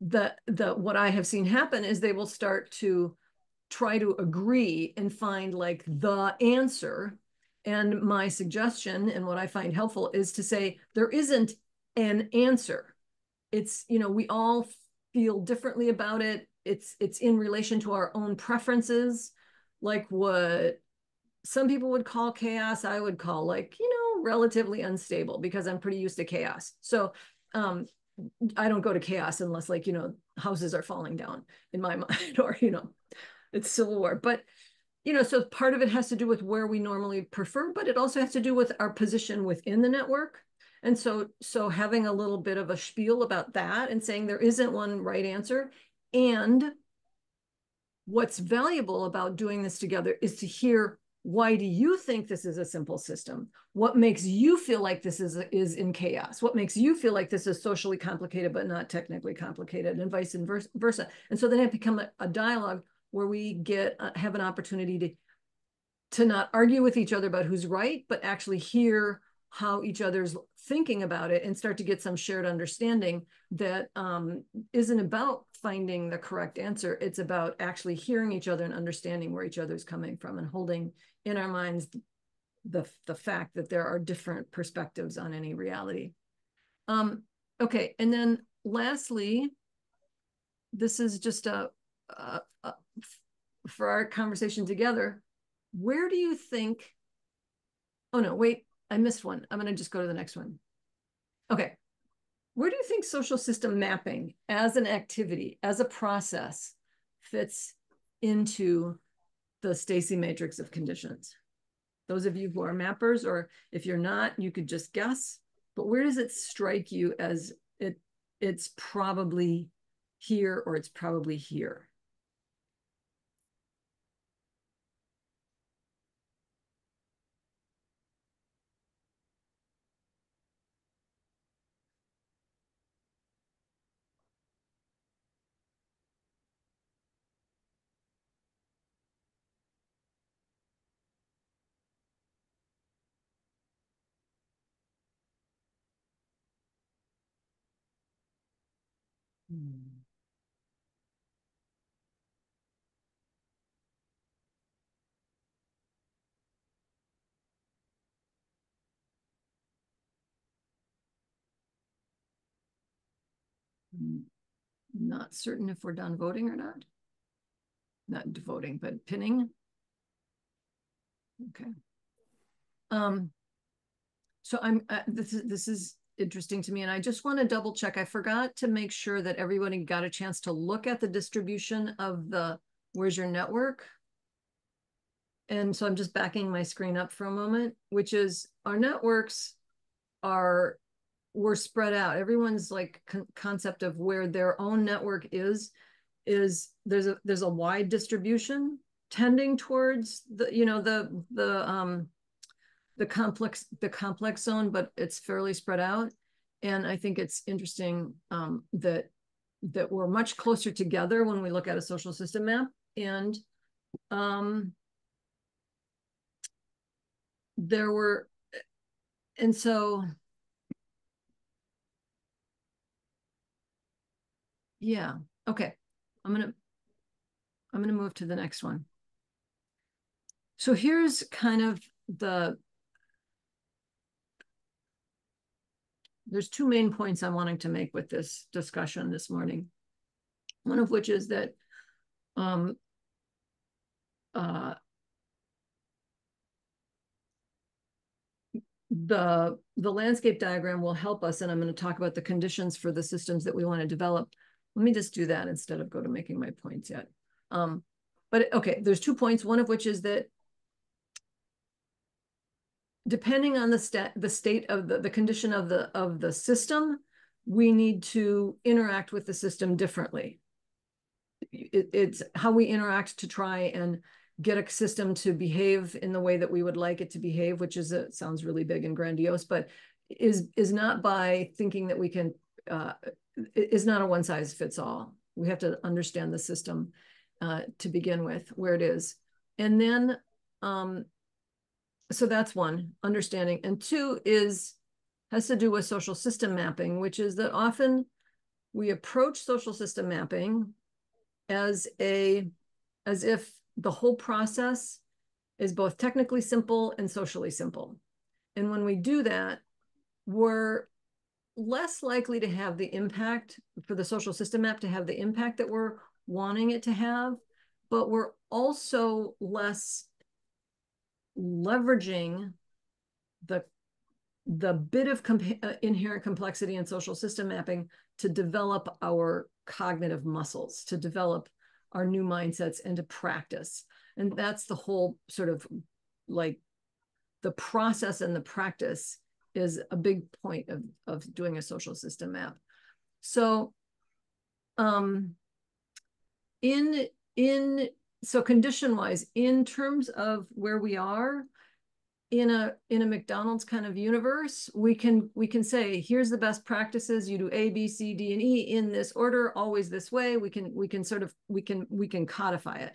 the the what I have seen happen is they will start to try to agree and find like the answer. And my suggestion and what I find helpful is to say there isn't an answer. It's you know we all feel differently about it. It's it's in relation to our own preferences like what some people would call chaos i would call like you know relatively unstable because i'm pretty used to chaos. So um i don't go to chaos unless like you know houses are falling down in my mind or you know it's civil war. But you know so part of it has to do with where we normally prefer but it also has to do with our position within the network and so, so having a little bit of a spiel about that and saying there isn't one right answer. And what's valuable about doing this together is to hear why do you think this is a simple system? What makes you feel like this is, is in chaos? What makes you feel like this is socially complicated but not technically complicated and vice versa? And so then it become a, a dialogue where we get uh, have an opportunity to to not argue with each other about who's right, but actually hear how each other's thinking about it and start to get some shared understanding that um, not about finding the correct answer. It's about actually hearing each other and understanding where each other's coming from and holding in our minds the, the fact that there are different perspectives on any reality. Um, okay, and then lastly, this is just a, a, a for our conversation together, where do you think, oh no, wait, I missed one. I'm going to just go to the next one. Okay. Where do you think social system mapping as an activity, as a process, fits into the Stacey matrix of conditions? Those of you who are mappers, or if you're not, you could just guess. But where does it strike you as it? It's probably here, or it's probably here. Hmm. Not certain if we're done voting or not. Not voting, but pinning. Okay. Um, so I'm, uh, this is, this is interesting to me. And I just want to double check. I forgot to make sure that everybody got a chance to look at the distribution of the where's your network. And so I'm just backing my screen up for a moment, which is our networks are we're spread out. Everyone's like con concept of where their own network is is there's a there's a wide distribution tending towards the you know the the um the complex the complex zone, but it's fairly spread out. And I think it's interesting um, that that we're much closer together when we look at a social system map. And um, there were, and so, yeah, okay. I'm gonna, I'm gonna move to the next one. So here's kind of the there's two main points I'm wanting to make with this discussion this morning. One of which is that um, uh, the the landscape diagram will help us, and I'm going to talk about the conditions for the systems that we want to develop. Let me just do that instead of go to making my points yet. Um, but okay, there's two points. One of which is that depending on the stat the state of the, the condition of the of the system we need to interact with the system differently. It, it's how we interact to try and get a system to behave in the way that we would like it to behave which is a, sounds really big and grandiose but is is not by thinking that we can uh, is not a one size fits all we have to understand the system uh, to begin with where it is. And then um, so that's one understanding. And two is has to do with social system mapping which is that often we approach social system mapping as a as if the whole process is both technically simple and socially simple. And when we do that we're less likely to have the impact for the social system map to have the impact that we're wanting it to have but we're also less leveraging the the bit of uh, inherent complexity in social system mapping to develop our cognitive muscles, to develop our new mindsets and to practice. And that's the whole sort of like the process and the practice is a big point of, of doing a social system map. So um, in in so condition wise in terms of where we are in a in a mcdonald's kind of universe we can we can say here's the best practices. You do a b c d and e in this order always this way. We can we can sort of we can we can codify it.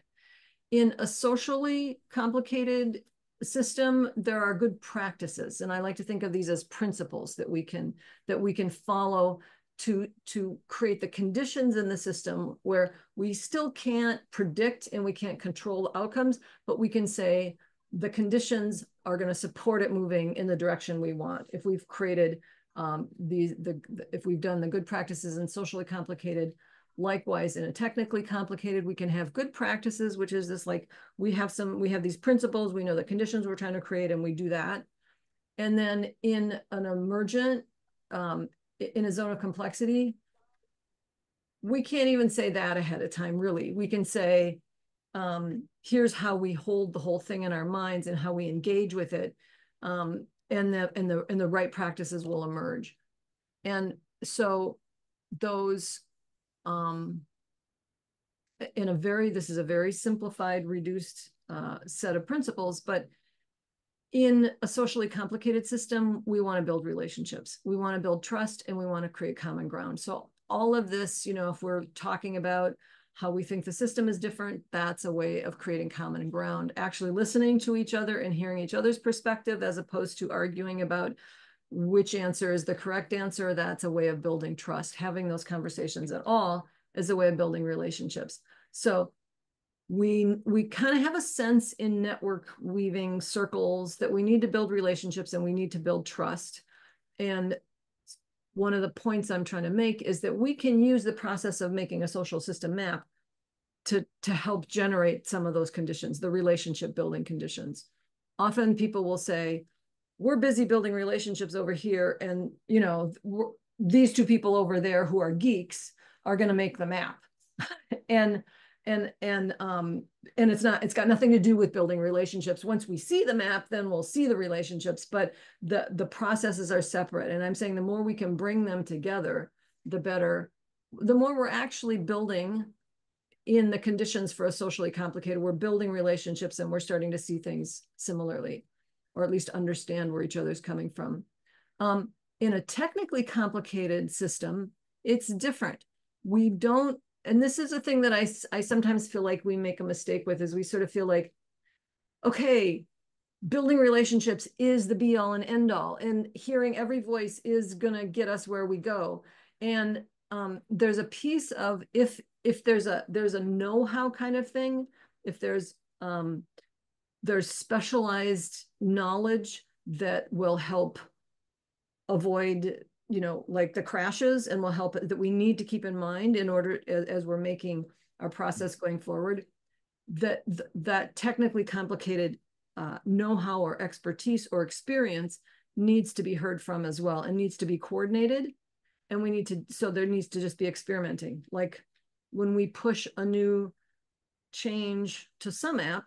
In a socially complicated system there are good practices and i like to think of these as principles that we can that we can follow to to create the conditions in the system where we still can't predict and we can't control outcomes but we can say the conditions are going to support it moving in the direction we want. If we've created um, the, the if we've done the good practices and socially complicated likewise in a technically complicated we can have good practices which is this like we have some we have these principles we know the conditions we're trying to create and we do that. And then in an emergent um, in a zone of complexity, we can't even say that ahead of time, really. We can say, um, here's how we hold the whole thing in our minds and how we engage with it. Um, and the and the and the right practices will emerge. And so those um in a very this is a very simplified reduced uh, set of principles but in a socially complicated system we want to build relationships. We want to build trust and we want to create common ground. So all of this you know if we're talking about how we think the system is different that's a way of creating common ground. Actually listening to each other and hearing each other's perspective as opposed to arguing about which answer is the correct answer that's a way of building trust. Having those conversations at all is a way of building relationships. So we we kind of have a sense in network weaving circles that we need to build relationships and we need to build trust. And one of the points i'm trying to make is that we can use the process of making a social system map to to help generate some of those conditions the relationship building conditions. Often people will say we're busy building relationships over here and you know these two people over there who are geeks are going to make the map. And and and um and it's not it's got nothing to do with building relationships once we see the map then we'll see the relationships but the the processes are separate and i'm saying the more we can bring them together the better the more we're actually building in the conditions for a socially complicated we're building relationships and we're starting to see things similarly or at least understand where each other's coming from. Um, in a technically complicated system, it's different. We don't, and this is a thing that I, I sometimes feel like we make a mistake with is we sort of feel like, okay, building relationships is the be all and end all and hearing every voice is going to get us where we go. And um, there's a piece of if if there's a there's a know-how kind of thing, if there's um, there's specialized knowledge that will help avoid you know like the crashes and will help that we need to keep in mind in order as, we're making our process going forward that that technically complicated uh, know-how or expertise or experience needs to be heard from as well and needs to be coordinated and we need to so there needs to just be experimenting like when we push a new change to some app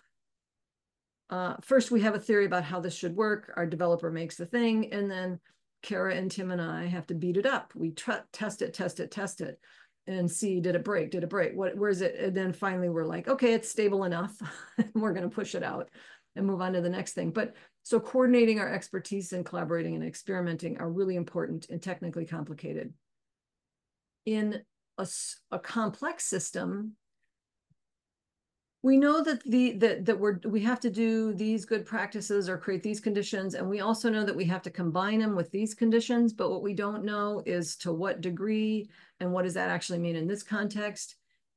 uh, first we have a theory about how this should work. Our developer makes the thing, and then Kara and Tim and I have to beat it up. We test it, test it, test it, and see did it break? Did it break? What? Where's it? And then finally we're like, okay, it's stable enough. we're going to push it out and move on to the next thing. But so coordinating our expertise and collaborating and experimenting are really important and technically complicated. In a, a complex system, we know that the that that we're we have to do these good practices or create these conditions and we also know that we have to combine them with these conditions but what we don't know is to what degree and what does that actually mean in this context.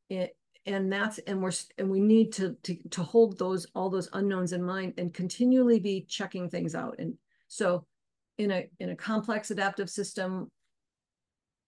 It, and that's and we're and we need to, to to hold those all those unknowns in mind and continually be checking things out. And so in a in a complex adaptive system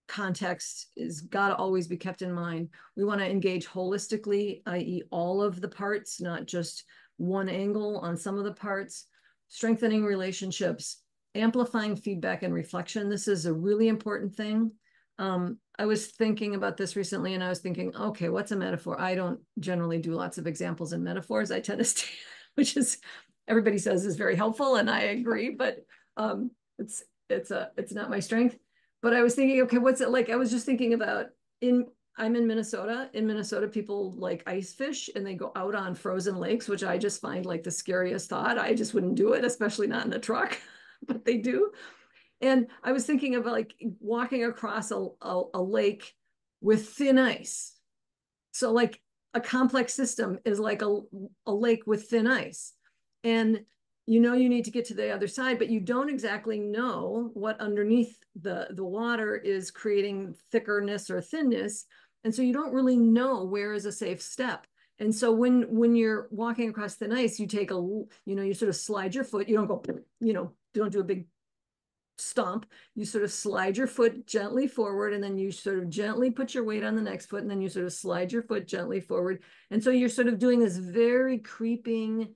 context is got to always be kept in mind. We want to engage holistically, i.e., all of the parts, not just one angle on some of the parts, strengthening relationships, amplifying feedback and reflection. This is a really important thing. Um, I was thinking about this recently and I was thinking, okay, what's a metaphor? I don't generally do lots of examples and metaphors. I tend to stay, which is everybody says is very helpful and I agree, but um, it's it's a it's not my strength but I was thinking, okay, what's it like? I was just thinking about in I'm in Minnesota. In Minnesota, people like ice fish and they go out on frozen lakes, which I just find like the scariest thought. I just wouldn't do it, especially not in the truck, but they do. And I was thinking of like walking across a, a, a lake with thin ice. So like a complex system is like a, a lake with thin ice. And you know you need to get to the other side, but you don't exactly know what underneath the, the water is creating thickerness or thinness. And so you don't really know where is a safe step. And so when when you're walking across thin ice, you take a, you know, you sort of slide your foot. You don't go, you know, don't do a big stomp. You sort of slide your foot gently forward, and then you sort of gently put your weight on the next foot, and then you sort of slide your foot gently forward. And so you're sort of doing this very creeping,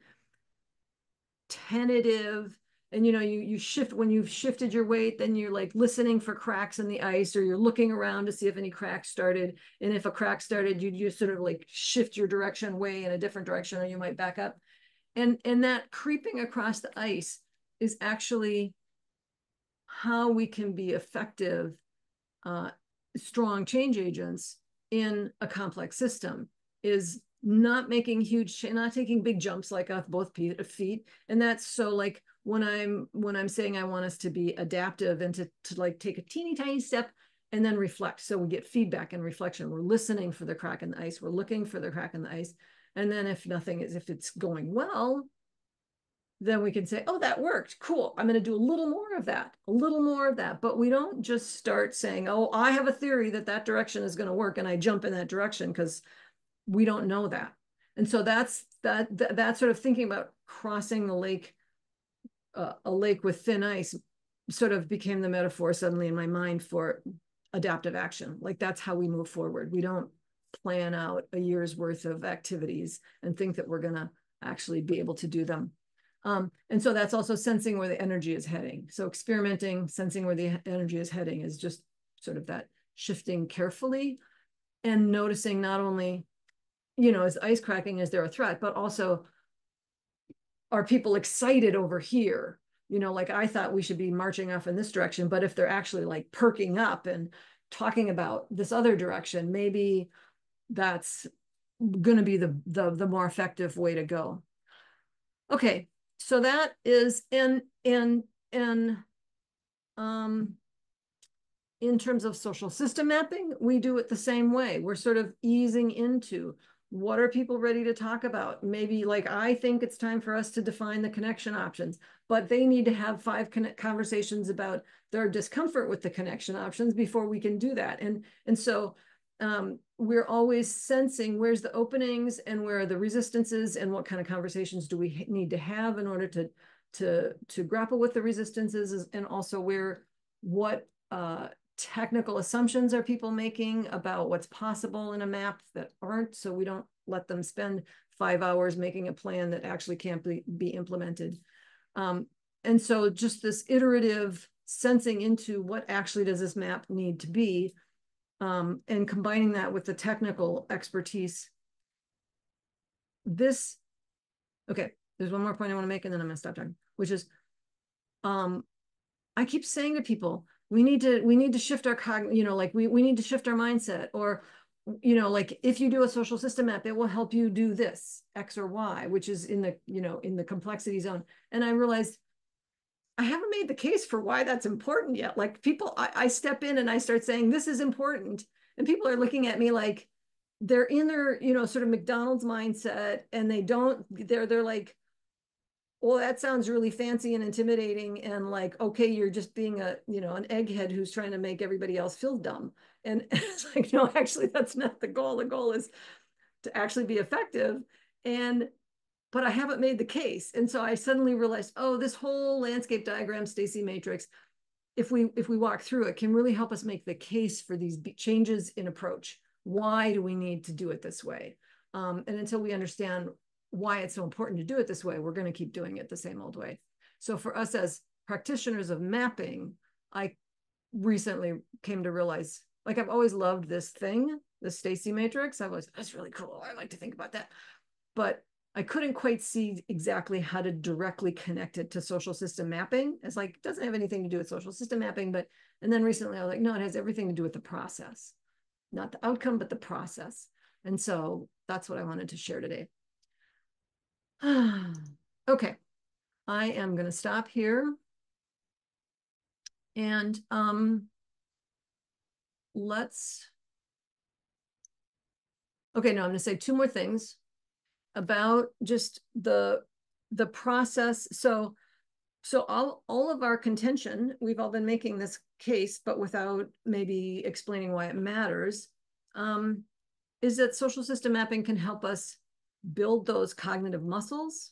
tentative, and you know you you shift when you've shifted your weight then you're like listening for cracks in the ice or you're looking around to see if any cracks started and if a crack started you just sort of like shift your direction way in a different direction or you might back up. And and that creeping across the ice is actually how we can be effective uh, strong change agents in a complex system is not making huge not taking big jumps like off both feet. And that's so like when i'm when i'm saying i want us to be adaptive and to, to like take a teeny tiny step and then reflect. So we get feedback and reflection. We're listening for the crack in the ice. We're looking for the crack in the ice. And then if nothing is if it's going well then we can say oh that worked. Cool. I'm going to do a little more of that a little more of that. But we don't just start saying oh i have a theory that that direction is going to work and i jump in that direction because we don't know that. And so that's that, that that sort of thinking about crossing the lake uh, a lake with thin ice sort of became the metaphor suddenly in my mind for adaptive action. Like that's how we move forward. We don't plan out a year's worth of activities and think that we're going to actually be able to do them. Um, and so that's also sensing where the energy is heading. So experimenting sensing where the energy is heading is just sort of that shifting carefully and noticing not only you know, is ice cracking, is there a threat? But also, are people excited over here? You know, like I thought we should be marching off in this direction, but if they're actually like perking up and talking about this other direction, maybe that's going to be the, the the more effective way to go. Okay, so that is in in in um in terms of social system mapping, we do it the same way. We're sort of easing into what are people ready to talk about? Maybe like I think it's time for us to define the connection options, but they need to have five conversations about their discomfort with the connection options before we can do that. And and so um, we're always sensing where's the openings and where are the resistances and what kind of conversations do we need to have in order to to to grapple with the resistances and also where what uh, technical assumptions are people making about what's possible in a map that aren't so we don't let them spend five hours making a plan that actually can't be, be implemented. Um, and so just this iterative sensing into what actually does this map need to be um, and combining that with the technical expertise. This okay there's one more point i want to make and then i'm to stop talking which is um, i keep saying to people we need to we need to shift our cog you know like we, we need to shift our mindset or you know like if you do a social system map it will help you do this x or y which is in the you know in the complexity zone. And i realized i haven't made the case for why that's important yet. Like people I, I step in and i start saying this is important. And people are looking at me like they're in their you know sort of mcdonald's mindset and they don't they're they're like well that sounds really fancy and intimidating and like okay you're just being a you know an egghead who's trying to make everybody else feel dumb. And it's like no actually that's not the goal. The goal is to actually be effective. And but i haven't made the case. And so i suddenly realized oh this whole landscape diagram Stacey matrix if we if we walk through it can really help us make the case for these changes in approach. Why do we need to do it this way? Um, and until we understand why it's so important to do it this way, we're going to keep doing it the same old way. So for us as practitioners of mapping, I recently came to realize, like I've always loved this thing, the Stacey matrix. I was that's really cool. I like to think about that. But I couldn't quite see exactly how to directly connect it to social system mapping. It's like it doesn't have anything to do with social system mapping, but and then recently I was like, no, it has everything to do with the process, not the outcome, but the process. And so that's what I wanted to share today. okay, I am going to stop here. And um, let's, okay, no, I'm going to say two more things about just the the process. So, so all, all of our contention, we've all been making this case, but without maybe explaining why it matters, um, is that social system mapping can help us build those cognitive muscles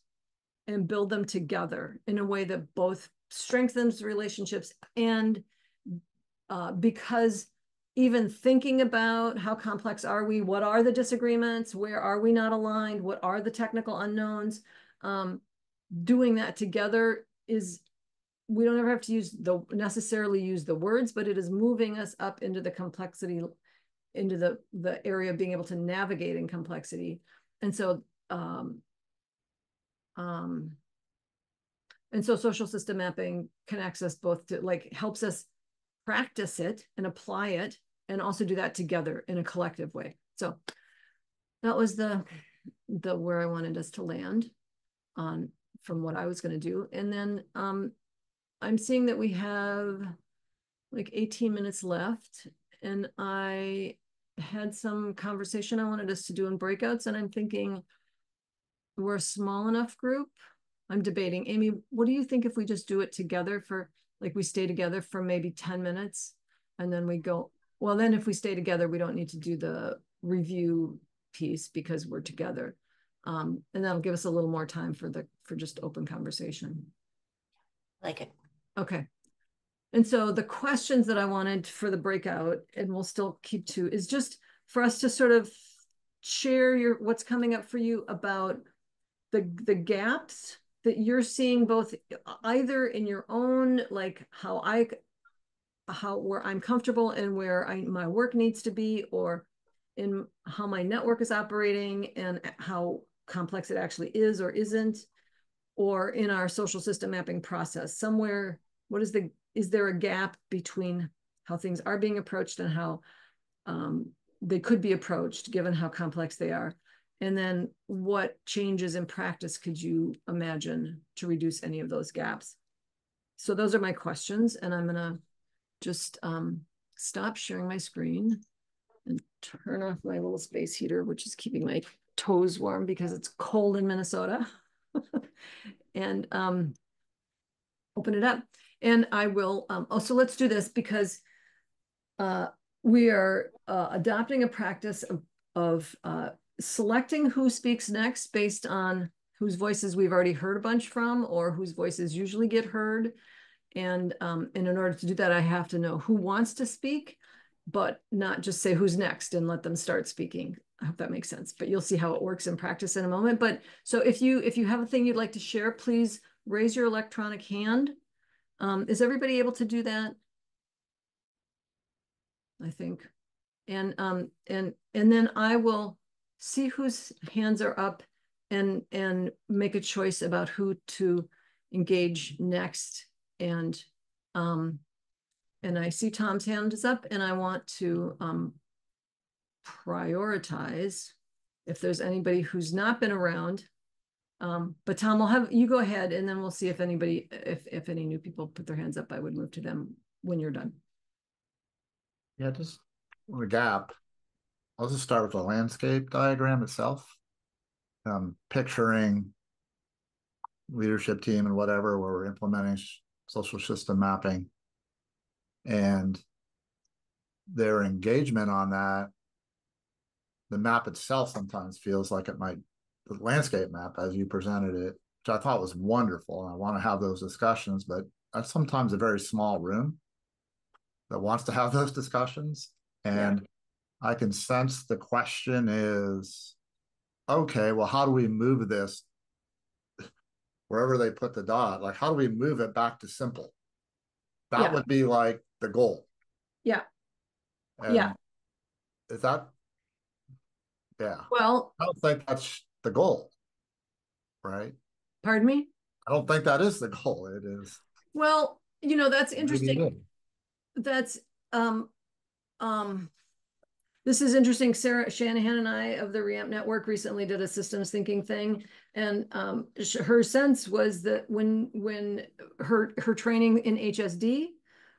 and build them together in a way that both strengthens relationships and uh, because even thinking about how complex are we what are the disagreements where are we not aligned what are the technical unknowns um, doing that together is we don't ever have to use the necessarily use the words, but it is moving us up into the complexity, into the the area of being able to navigate in complexity. And so um um and so social system mapping connects us both to like helps us practice it and apply it and also do that together in a collective way. So that was the the where I wanted us to land on from what I was going to do. And then um I'm seeing that we have like 18 minutes left and I had some conversation I wanted us to do in breakouts and I'm thinking we're a small enough group. I'm debating. Amy, what do you think if we just do it together for like we stay together for maybe 10 minutes and then we go well then if we stay together we don't need to do the review piece because we're together um, and that'll give us a little more time for the for just open conversation Like it. okay and so the questions that i wanted for the breakout and we'll still keep to is just for us to sort of share your what's coming up for you about the the gaps that you're seeing both either in your own like how i how where i'm comfortable and where i my work needs to be or in how my network is operating and how complex it actually is or isn't or in our social system mapping process. Somewhere what is the is there a gap between how things are being approached and how um, they could be approached given how complex they are? And then what changes in practice could you imagine to reduce any of those gaps? So those are my questions and i'm going to just um, stop sharing my screen and turn off my little space heater which is keeping my toes warm because it's cold in minnesota. And um, open it up and i will um, oh so let's do this because uh, we are uh, adopting a practice of, of uh, selecting who speaks next based on whose voices we've already heard a bunch from or whose voices usually get heard. And, um, and in order to do that, I have to know who wants to speak, but not just say who's next and let them start speaking. I hope that makes sense, but you'll see how it works in practice in a moment. But so if you if you have a thing you'd like to share, please raise your electronic hand. Um, is everybody able to do that? I think. And um and and then I will see whose hands are up and and make a choice about who to engage next and um and I see Tom's hand is up and I want to um prioritize if there's anybody who's not been around um but Tom we'll have you go ahead and then we'll see if anybody if if any new people put their hands up I would move to them when you're done yeah just a gap I'll just start with the landscape diagram itself. Um, picturing leadership team and whatever where we're implementing social system mapping and their engagement on that the map itself sometimes feels like it might the landscape map as you presented it which i thought was wonderful and i want to have those discussions but that's sometimes a very small room that wants to have those discussions and yeah I can sense the question is okay, well, how do we move this wherever they put the dot? Like, how do we move it back to simple? That yeah. would be like the goal. Yeah. And yeah. Is that? Yeah. Well, I don't think that's the goal, right? Pardon me? I don't think that is the goal. It is. Well, you know, that's interesting. That's um um this is interesting. Sarah Shanahan and I of the Reamp Network recently did a systems thinking thing, and um, her sense was that when when her her training in HSD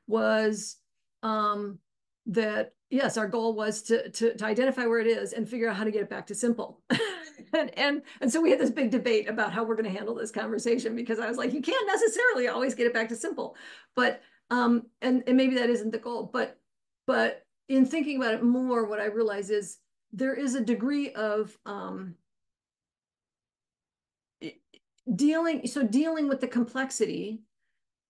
was um, that yes, our goal was to, to to identify where it is and figure out how to get it back to simple. and and and so we had this big debate about how we're going to handle this conversation because I was like, you can't necessarily always get it back to simple, but um, and and maybe that isn't the goal, but but in thinking about it more, what I realize is there is a degree of um, dealing, so dealing with the complexity,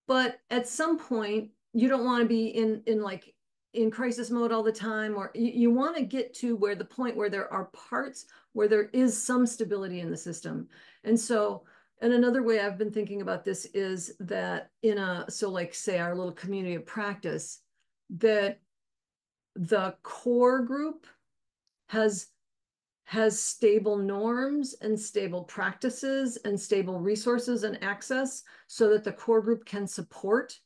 but at some point you don't want to be in in like in crisis mode all the time, or you, you want to get to where the point where there are parts where there is some stability in the system. And so and another way I've been thinking about this is that in a, so like say our little community of practice, that the core group has has stable norms and stable practices and stable resources and access so that the core group can support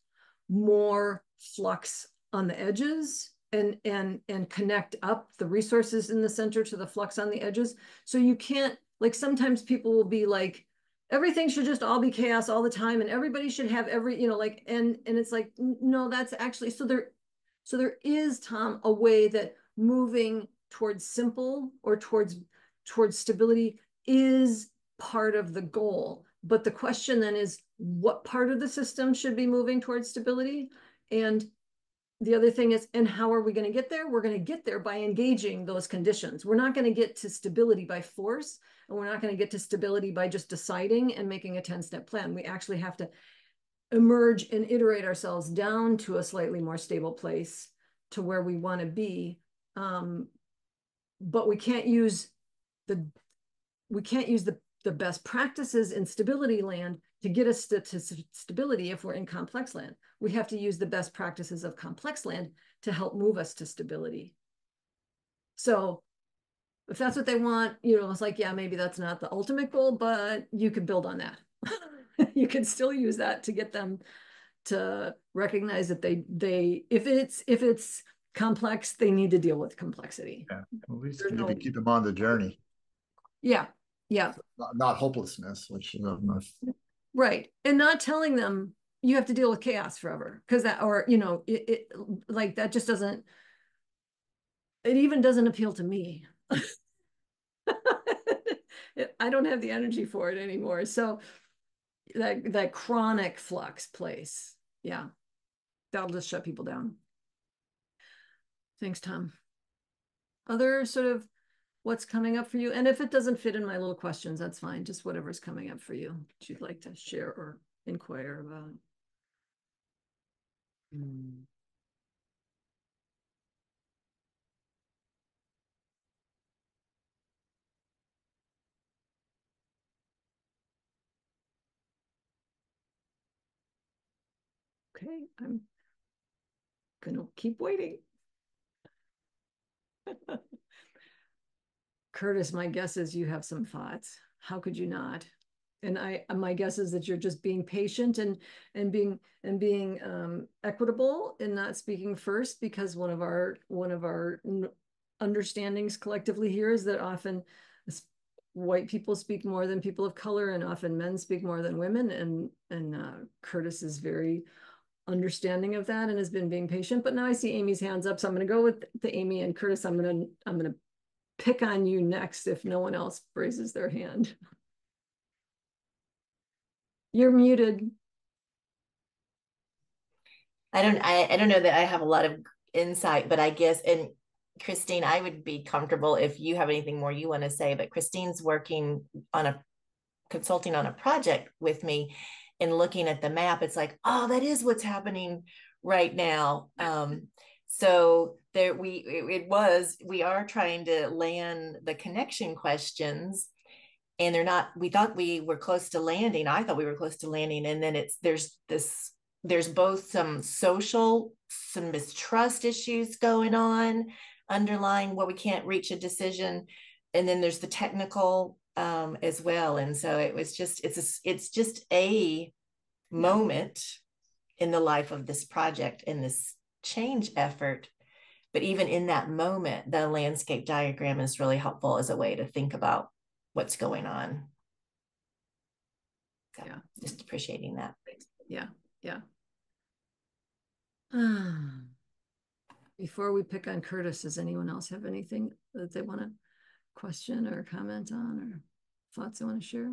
more flux on the edges and and and connect up the resources in the center to the flux on the edges. So you can't like sometimes people will be like everything should just all be chaos all the time and everybody should have every you know like and and it's like no that's actually so there so there is tom a way that moving towards simple or towards towards stability is part of the goal. But the question then is what part of the system should be moving towards stability? And the other thing is, and how are we going to get there? We're going to get there by engaging those conditions. We're not going to get to stability by force, and we're not going to get to stability by just deciding and making a 10 step plan. We actually have to emerge and iterate ourselves down to a slightly more stable place to where we want to be. Um, but we can't use the we can't use the the best practices in stability land to get us to, to stability if we're in complex land. We have to use the best practices of complex land to help move us to stability. So if that's what they want, you know, it's like, yeah, maybe that's not the ultimate goal, but you can build on that. you can still use that to get them to recognize that they they if it's if it's complex, they need to deal with complexity. Yeah, at least maybe no- keep them on the journey, Yeah, yeah. not, not hopelessness, which is a- Right. And not telling them you have to deal with chaos forever because that, or, you know, it, it like that just doesn't, it even doesn't appeal to me. I don't have the energy for it anymore. So that, that chronic flux place. Yeah. That'll just shut people down. Thanks, Tom. Other sort of what's coming up for you. And if it doesn't fit in my little questions, that's fine. Just whatever's coming up for you that you'd like to share or inquire about. Hmm. Okay, I'm gonna keep waiting. Curtis, my guess is you have some thoughts. How could you not? And I, my guess is that you're just being patient and and being and being um, equitable and not speaking first because one of our one of our understandings collectively here is that often white people speak more than people of color and often men speak more than women and and uh, Curtis is very understanding of that and has been being patient. But now I see Amy's hands up, so I'm going to go with the Amy and Curtis. I'm going to I'm going to pick on you next if no one else raises their hand. You're muted. I don't I, I don't know that I have a lot of insight, but I guess and Christine, I would be comfortable if you have anything more you want to say, but Christine's working on a consulting on a project with me and looking at the map, it's like, oh, that is what's happening right now. Um, so there we it, was, we are trying to land the connection questions and they're not we thought we were close to landing. I thought we were close to landing. And then it's there's this there's both some social some mistrust issues going on underlying where we can't reach a decision. And then there's the technical um, as well. And so it was just it's a, it's just a moment in the life of this project and this change effort but even in that moment the landscape diagram is really helpful as a way to think about what's going on. So Yeah. just appreciating that. Yeah, yeah. Before we pick on Curtis, does anyone else have anything that they want to question or comment on or thoughts they want to share?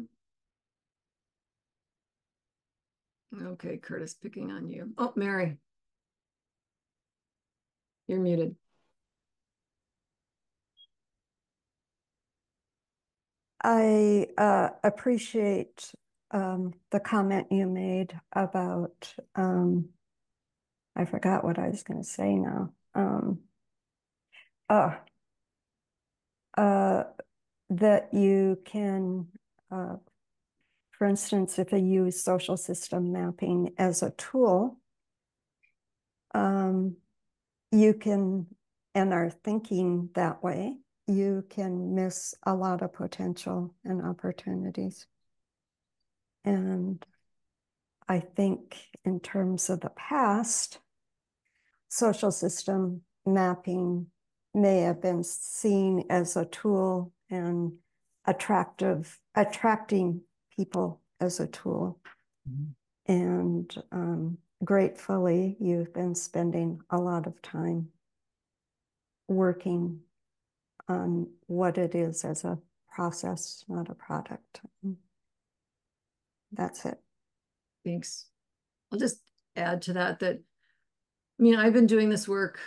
Okay, Curtis, picking on you. Oh, Mary. You're muted. I uh, appreciate um, the comment you made about, um, I forgot what I was going to say now. Um, uh, uh, that you can uh, for instance, if I use social system mapping as a tool, um, you can, and are thinking that way, you can miss a lot of potential and opportunities. And I think in terms of the past, social system mapping may have been seen as a tool and attractive, attracting people as a tool. Mhm. And um, gratefully, you've been spending a lot of time working on what it is as a process, not a product. That's it. Thanks. I'll just add to that that, I mean, I've been doing this work.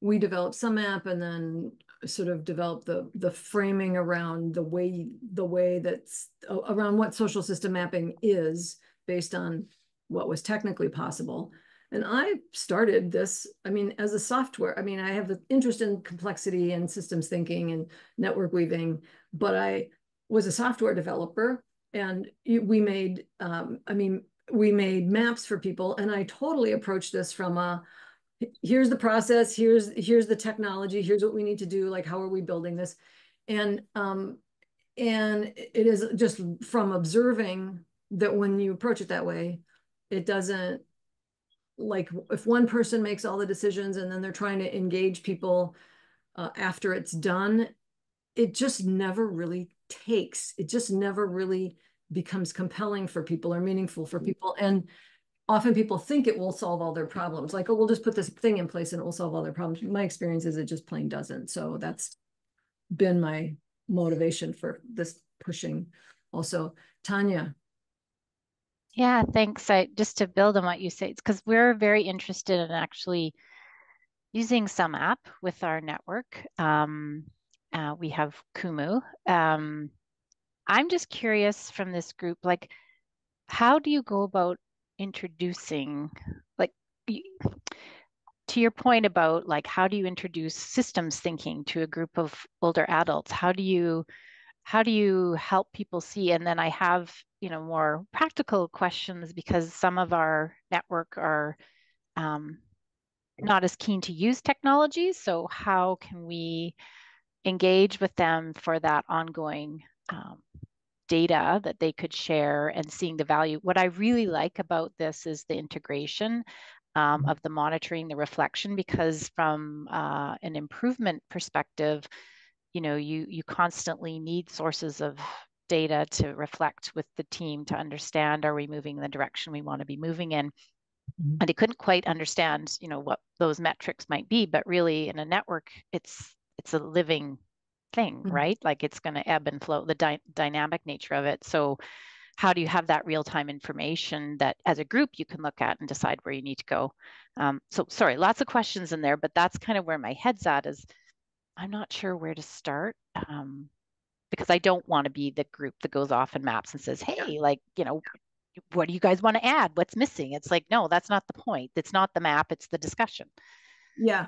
We developed sumApp and then sort of developed the the framing around the way the way that's around what social system mapping is based on what was technically possible. And I started this, I mean, as a software, I mean, I have the interest in complexity and systems thinking and network weaving, but I was a software developer and we made, um, I mean, we made maps for people and I totally approached this from a, here's the process, here's, here's the technology, here's what we need to do, like, how are we building this? And, um, and it is just from observing that when you approach it that way, it doesn't like if one person makes all the decisions and then they're trying to engage people uh, after it's done, it just never really takes. It just never really becomes compelling for people or meaningful for people. And often people think it will solve all their problems. Like, oh, we'll just put this thing in place and it will solve all their problems. My experience is it just plain doesn't. So that's been my motivation for this pushing. Also, Tanya, yeah, thanks. I just to build on what you say, it's because we're very interested in actually using sumApp with our network. Um, uh, we have Kumu. Um, I'm just curious from this group, like, how do you go about introducing, like, to your point about like, how do you introduce systems thinking to a group of older adults? How do you how do you help people see and then i have you know more practical questions because some of our network are um, not as keen to use technology so how can we engage with them for that ongoing um, data that they could share and seeing the value? What i really like about this is the integration um, of the monitoring the reflection because from uh, an improvement perspective you know you you constantly need sources of data to reflect with the team to understand are we moving in the direction we want to be moving in? Mm-hmm. and he couldn't quite understand you know what those metrics might be but really in a network it's it's a living thing mm-hmm. right? Like it's going to ebb and flow the dy- dynamic nature of it. So how do you have that real-time information that as a group you can look at and decide where you need to go? Um, so sorry lots of questions in there but that's kind of where my head's at is I'm not sure where to start. Um, because I don't want to be the group that goes off and maps and says, hey, like, you know, what do you guys want to add? What's missing? It's like, no, that's not the point. It's not the map, it's the discussion. Yeah.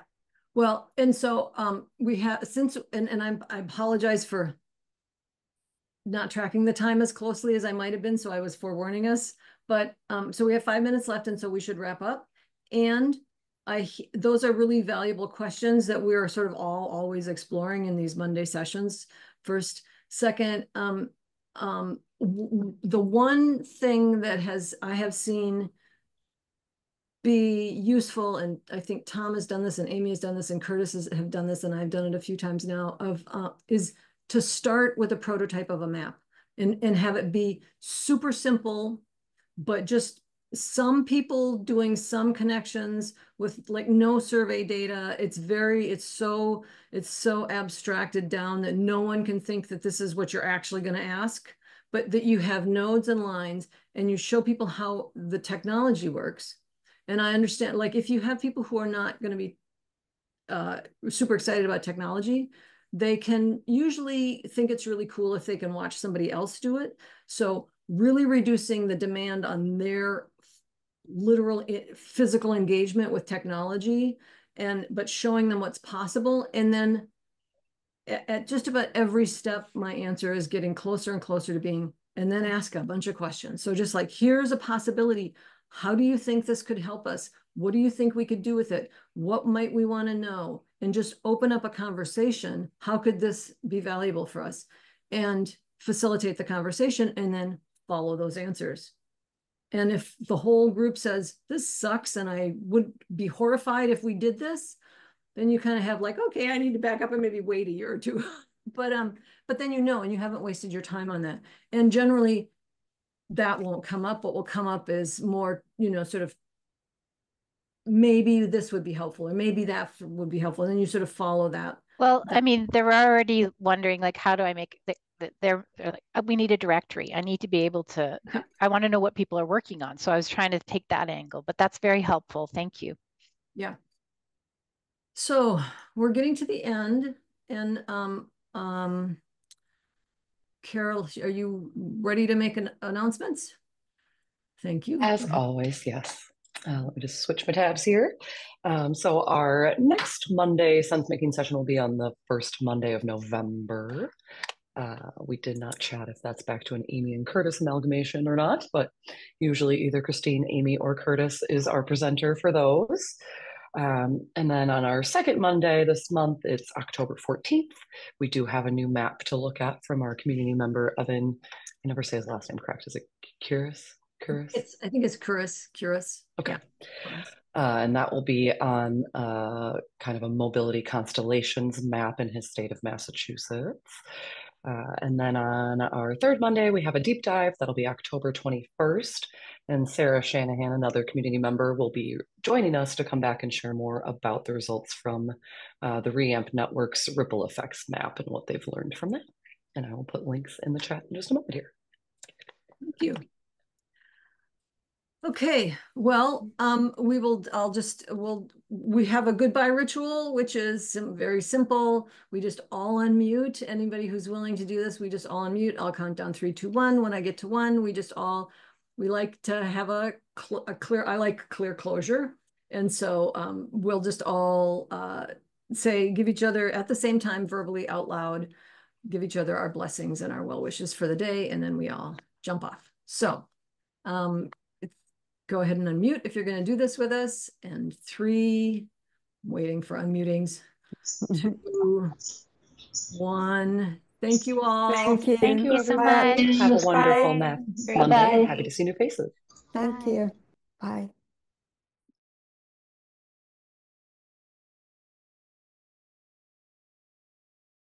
Well, and so um, we have since, and, and I'm, I apologize for not tracking the time as closely as I might have been. So I was forewarning us, but um, so we have five minutes left. And so we should wrap up. And I those are really valuable questions that we are sort of all always exploring in these Monday sessions. First, second, um, um, the one thing that has I have seen be useful, and I think Tom has done this, and Amy has done this, and Curtis has have done this, and I've done it a few times now. Of uh, is to start with a prototype of a map and and have it be super simple, but just some people doing some connections with like no survey data. It's very it's so it's so abstracted down that no one can think that this is what you're actually going to ask but that you have nodes and lines and you show people how the technology works. And i understand like if you have people who are not going to be uh, super excited about technology they can usually think it's really cool if they can watch somebody else do it. So really reducing the demand on their literal eh, physical engagement with technology and but showing them what's possible and then at just about every step my answer is getting closer and closer to being and then ask a bunch of questions. So just like, here's a possibility. How do you think this could help us? What do you think we could do with it? What might we want to know? And just open up a conversation. How could this be valuable for us? And facilitate the conversation and then follow those answers. And if the whole group says, this sucks and I would be horrified if we did this, then you kind of have like, okay, I need to back up and maybe wait a year or two. but um, but then you know, and you haven't wasted your time on that. And generally that won't come up. What will come up is more, you know, sort of maybe this would be helpful or maybe that would be helpful. And then you sort of follow that. Well, I mean, they're already wondering like, how do I make the, they're, they're like, "Uh, we need a directory. I need to be able to, I want to know what people are working on. So I was trying to take that angle, but that's very helpful. Thank you. Yeah. So we're getting to the end and um um Carol, are you ready to make an announcements? Thank you. As always, yes. Uh, let me just switch my tabs here. Um, so our next Monday sense making session will be on the first Monday of November. Uh, we did not chat if that's back to an Amy and Curtis amalgamation or not, but usually either Christine, Amy, or Curtis is our presenter for those. Um, and then on our second Monday this month, it's October 14th. We do have a new map to look at from our community member, Evan. I never say his last name correct. Is it Curis? Curis? It's, I think it's Curus, Curus. Okay. Yeah. Uh, and that will be on uh, kind of a mobility constellations map in his state of Massachusetts. Uh, and then on our third Monday, we have a deep dive that'll be October 21st. And Sarah Shanahan, another community member, will be joining us to come back and share more about the results from uh, the REAMP Network's ripple effects map and what they've learned from that. And I will put links in the chat in just a moment here. Thank you. Okay, well, um, we will, I'll just, we'll, we have a goodbye ritual, which is very simple. We just all unmute. Anybody who's willing to do this, we just all unmute. I'll count down three, two, one. When I get to one, we just all, we like to have a, cl- a clear, I like clear closure. And so um, we'll just all uh, say, give each other at the same time verbally out loud, give each other our blessings and our well wishes for the day, and then we all jump off. So um, go ahead and unmute if you're going to do this with us. And three, waiting for unmutings. Two, one. Thank you all. Thank you. Thank you so much. Have a wonderful Bye. Monday. Bye. Happy to see new faces. Thank you. Bye.